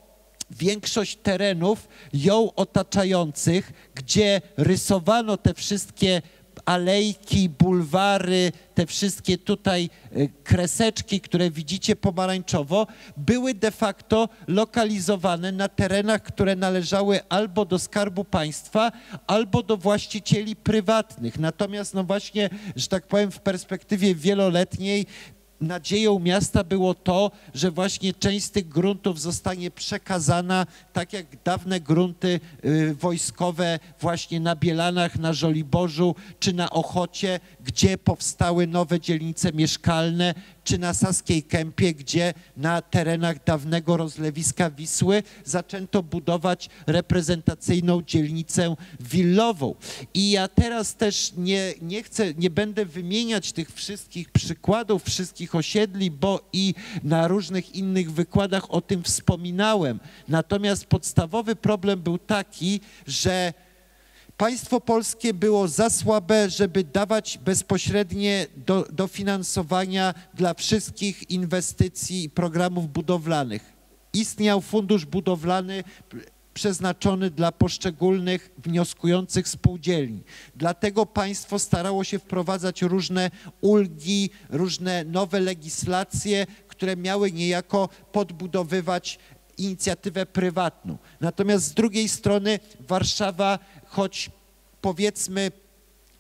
większość terenów ją otaczających, gdzie rysowano te wszystkie alejki, bulwary, te wszystkie tutaj e, kreseczki, które widzicie pomarańczowo, były de facto lokalizowane na terenach, które należały albo do Skarbu Państwa, albo do właścicieli prywatnych. Natomiast no właśnie, że tak powiem, w perspektywie wieloletniej nadzieją miasta było to, że właśnie część z tych gruntów zostanie przekazana, tak jak dawne grunty y, wojskowe właśnie na Bielanach, na Żoliborzu czy na Ochocie, gdzie powstały nowe dzielnice mieszkalne, czy na Saskiej Kępie, gdzie na terenach dawnego rozlewiska Wisły zaczęto budować reprezentacyjną dzielnicę willową. I ja teraz też nie, nie chcę, nie będę wymieniać tych wszystkich przykładów, wszystkich osiedli, bo i na różnych innych wykładach o tym wspominałem. Natomiast podstawowy problem był taki, że Państwo polskie było za słabe, żeby dawać bezpośrednie do, dofinansowania dla wszystkich inwestycji i programów budowlanych. Istniał fundusz budowlany przeznaczony dla poszczególnych wnioskujących spółdzielni. Dlatego państwo starało się wprowadzać różne ulgi, różne nowe legislacje, które miały niejako podbudowywać inicjatywę prywatną. Natomiast z drugiej strony Warszawa choć powiedzmy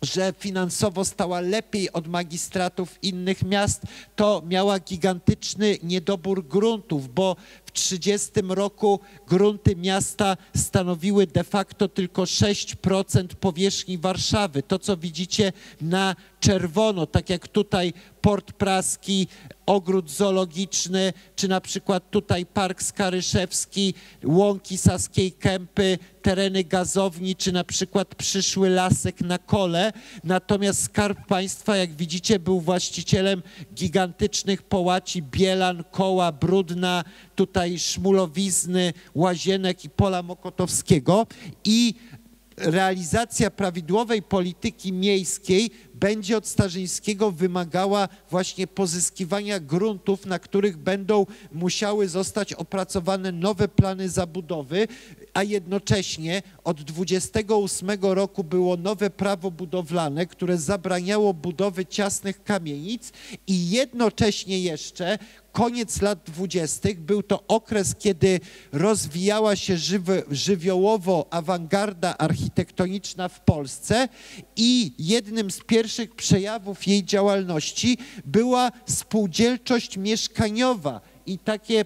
że finansowo stała lepiej od magistratów innych miast, to miała gigantyczny niedobór gruntów, bo w 30 roku grunty miasta stanowiły de facto tylko 6% powierzchni Warszawy. To, co widzicie na czerwono, tak jak tutaj Port Praski, ogród zoologiczny, czy na przykład tutaj Park Skaryszewski, łąki Saskiej Kępy, tereny gazowni, czy na przykład przyszły lasek na kole. Natomiast Skarb Państwa, jak widzicie, był właścicielem gigantycznych połaci Bielan, Koła, Brudna, tutaj Szmulowizny, Łazienek i Pola Mokotowskiego i realizacja prawidłowej polityki miejskiej będzie od Starzyńskiego wymagała właśnie pozyskiwania gruntów, na których będą musiały zostać opracowane nowe plany zabudowy, a jednocześnie od 28 roku było nowe prawo budowlane, które zabraniało budowy ciasnych kamienic i jednocześnie jeszcze koniec lat dwudziestych był to okres, kiedy rozwijała się żywy, żywiołowo awangarda architektoniczna w Polsce i jednym z pierwszych przejawów jej działalności była spółdzielczość mieszkaniowa. I takie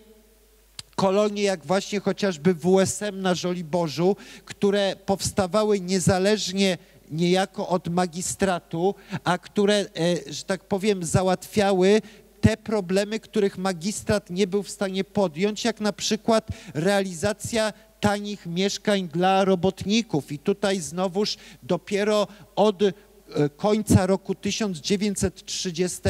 kolonie jak właśnie chociażby WSM na Żoliborzu, które powstawały niezależnie niejako od magistratu, a które, e, że tak powiem, załatwiały te problemy, których magistrat nie był w stanie podjąć, jak na przykład realizacja tanich mieszkań dla robotników. I tutaj znowuż dopiero od końca roku 1930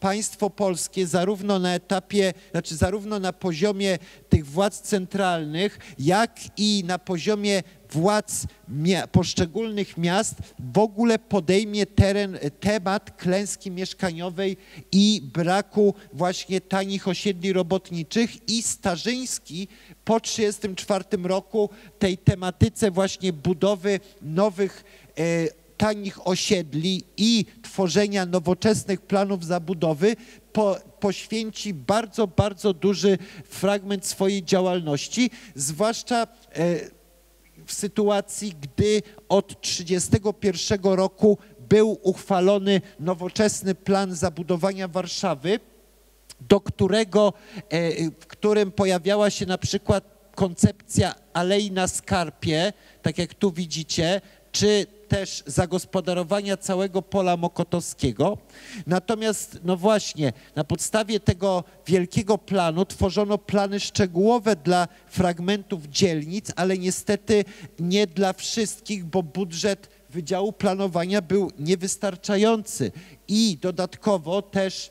państwo polskie zarówno na etapie, znaczy zarówno na poziomie tych władz centralnych, jak i na poziomie władz poszczególnych miast w ogóle podejmie teren, temat klęski mieszkaniowej i braku właśnie tanich osiedli robotniczych i Starzyński po 1934 roku tej tematyce właśnie budowy nowych e, tanich osiedli i tworzenia nowoczesnych planów zabudowy po, poświęci bardzo, bardzo duży fragment swojej działalności, zwłaszcza e, w sytuacji, gdy od 1931 roku był uchwalony nowoczesny plan zabudowania Warszawy, do którego, e, w którym pojawiała się na przykład koncepcja Alei na Skarpie, tak jak tu widzicie, czy też zagospodarowania całego pola mokotowskiego. Natomiast, no właśnie, na podstawie tego wielkiego planu tworzono plany szczegółowe dla fragmentów dzielnic, ale niestety nie dla wszystkich, bo budżet Wydziału Planowania był niewystarczający i dodatkowo też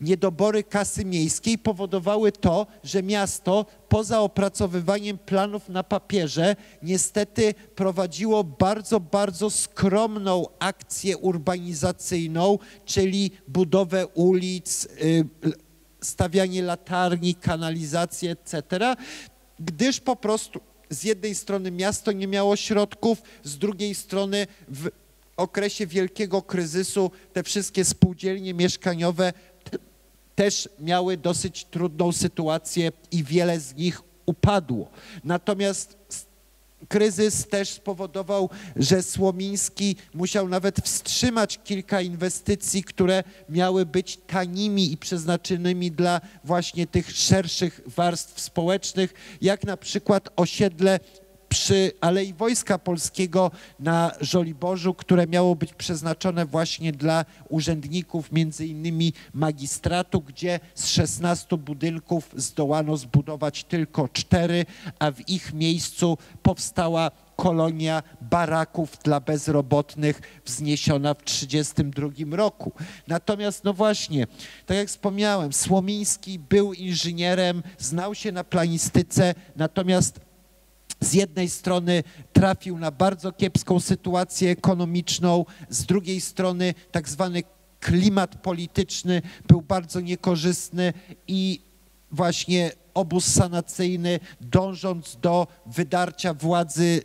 niedobory kasy miejskiej powodowały to, że miasto poza opracowywaniem planów na papierze niestety prowadziło bardzo, bardzo skromną akcję urbanizacyjną, czyli budowę ulic, y, stawianie latarni, kanalizację, etc., gdyż po prostu z jednej strony miasto nie miało środków, z drugiej strony w okresie wielkiego kryzysu te wszystkie spółdzielnie mieszkaniowe też miały dosyć trudną sytuację i wiele z nich upadło. Natomiast kryzys też spowodował, że Słomiński musiał nawet wstrzymać kilka inwestycji, które miały być tanimi i przeznaczonymi dla właśnie tych szerszych warstw społecznych, jak na przykład osiedle przy Alei Wojska Polskiego na Żoliborzu, które miało być przeznaczone właśnie dla urzędników, między innymi magistratu, gdzie z 16 budynków zdołano zbudować tylko cztery, a w ich miejscu powstała kolonia baraków dla bezrobotnych wzniesiona w 1932 roku. Natomiast, no właśnie, tak jak wspomniałem, Słomiński był inżynierem, znał się na planistyce, natomiast z jednej strony trafił na bardzo kiepską sytuację ekonomiczną, z drugiej strony tak zwany klimat polityczny był bardzo niekorzystny i właśnie obóz sanacyjny dążąc do wydarcia władzy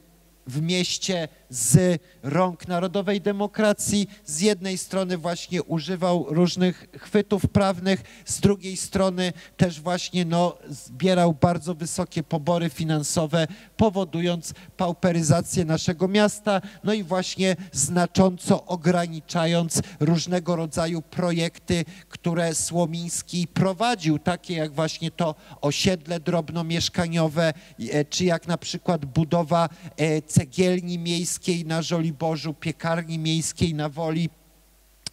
w mieście z rąk narodowej demokracji. Z jednej strony właśnie używał różnych chwytów prawnych, z drugiej strony też właśnie no, zbierał bardzo wysokie pobory finansowe, powodując pauperyzację naszego miasta, no i właśnie znacząco ograniczając różnego rodzaju projekty, które Słomiński prowadził, takie jak właśnie to osiedle drobnomieszkaniowe, e, czy jak na przykład budowa e, cegielni miejskiej na Żoliborzu, piekarni miejskiej na Woli.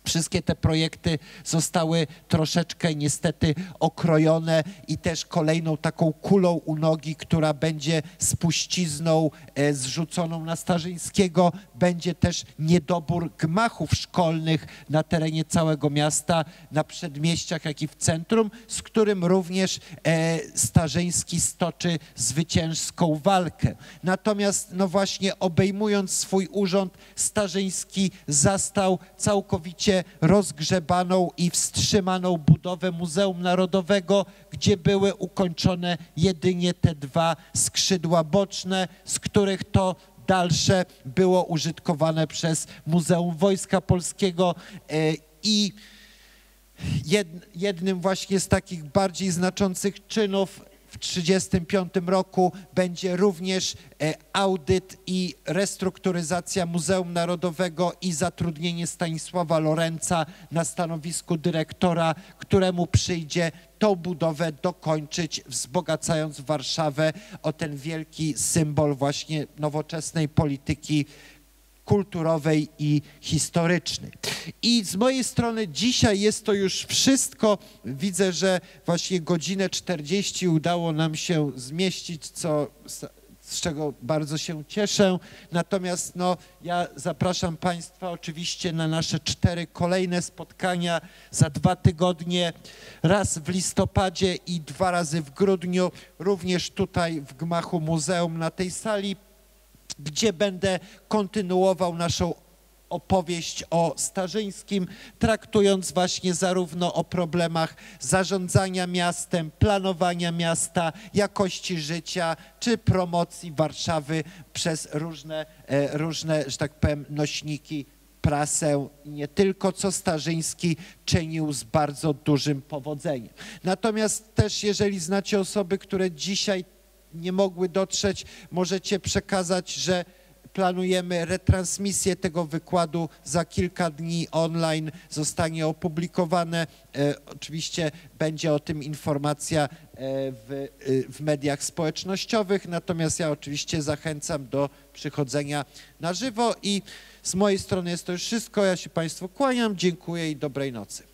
Wszystkie te projekty zostały troszeczkę niestety okrojone i też kolejną taką kulą u nogi, która będzie spuścizną e, zrzuconą na Starzyńskiego, będzie też niedobór gmachów szkolnych na terenie całego miasta, na przedmieściach, jak i w centrum, z którym również e, Starzyński stoczy zwycięską walkę. Natomiast no właśnie obejmując swój urząd, Starzyński zastał całkowicie rozgrzebaną i wstrzymaną budowę Muzeum Narodowego, gdzie były ukończone jedynie te dwa skrzydła boczne, z których to dalsze było użytkowane przez Muzeum Wojska Polskiego e, i jednym właśnie z takich bardziej znaczących czynów w 1935 roku będzie również e, audyt i restrukturyzacja Muzeum Narodowego i zatrudnienie Stanisława Lorenca na stanowisku dyrektora, któremu przyjdzie tą budowę dokończyć, wzbogacając Warszawę o ten wielki symbol właśnie nowoczesnej polityki kulturowej i historycznej. I z mojej strony dzisiaj jest to już wszystko. Widzę, że właśnie godzinę 40 udało nam się zmieścić, co z czego bardzo się cieszę. Natomiast no, ja zapraszam Państwa oczywiście na nasze cztery kolejne spotkania za dwa tygodnie, raz w listopadzie i dwa razy w grudniu, również tutaj w gmachu muzeum na tej sali gdzie będę kontynuował naszą opowieść o Starzyńskim, traktując właśnie zarówno o problemach zarządzania miastem, planowania miasta, jakości życia, czy promocji Warszawy przez różne, e, różne że tak powiem, nośniki prasę, nie tylko co Starzyński czynił z bardzo dużym powodzeniem. Natomiast też jeżeli znacie osoby, które dzisiaj nie mogły dotrzeć, możecie przekazać, że planujemy retransmisję tego wykładu za kilka dni online, zostanie opublikowane. E, oczywiście będzie o tym informacja e, w, y, w mediach społecznościowych. Natomiast ja oczywiście zachęcam do przychodzenia na żywo i z mojej strony jest to już wszystko. Ja się Państwu kłaniam, dziękuję i dobrej nocy.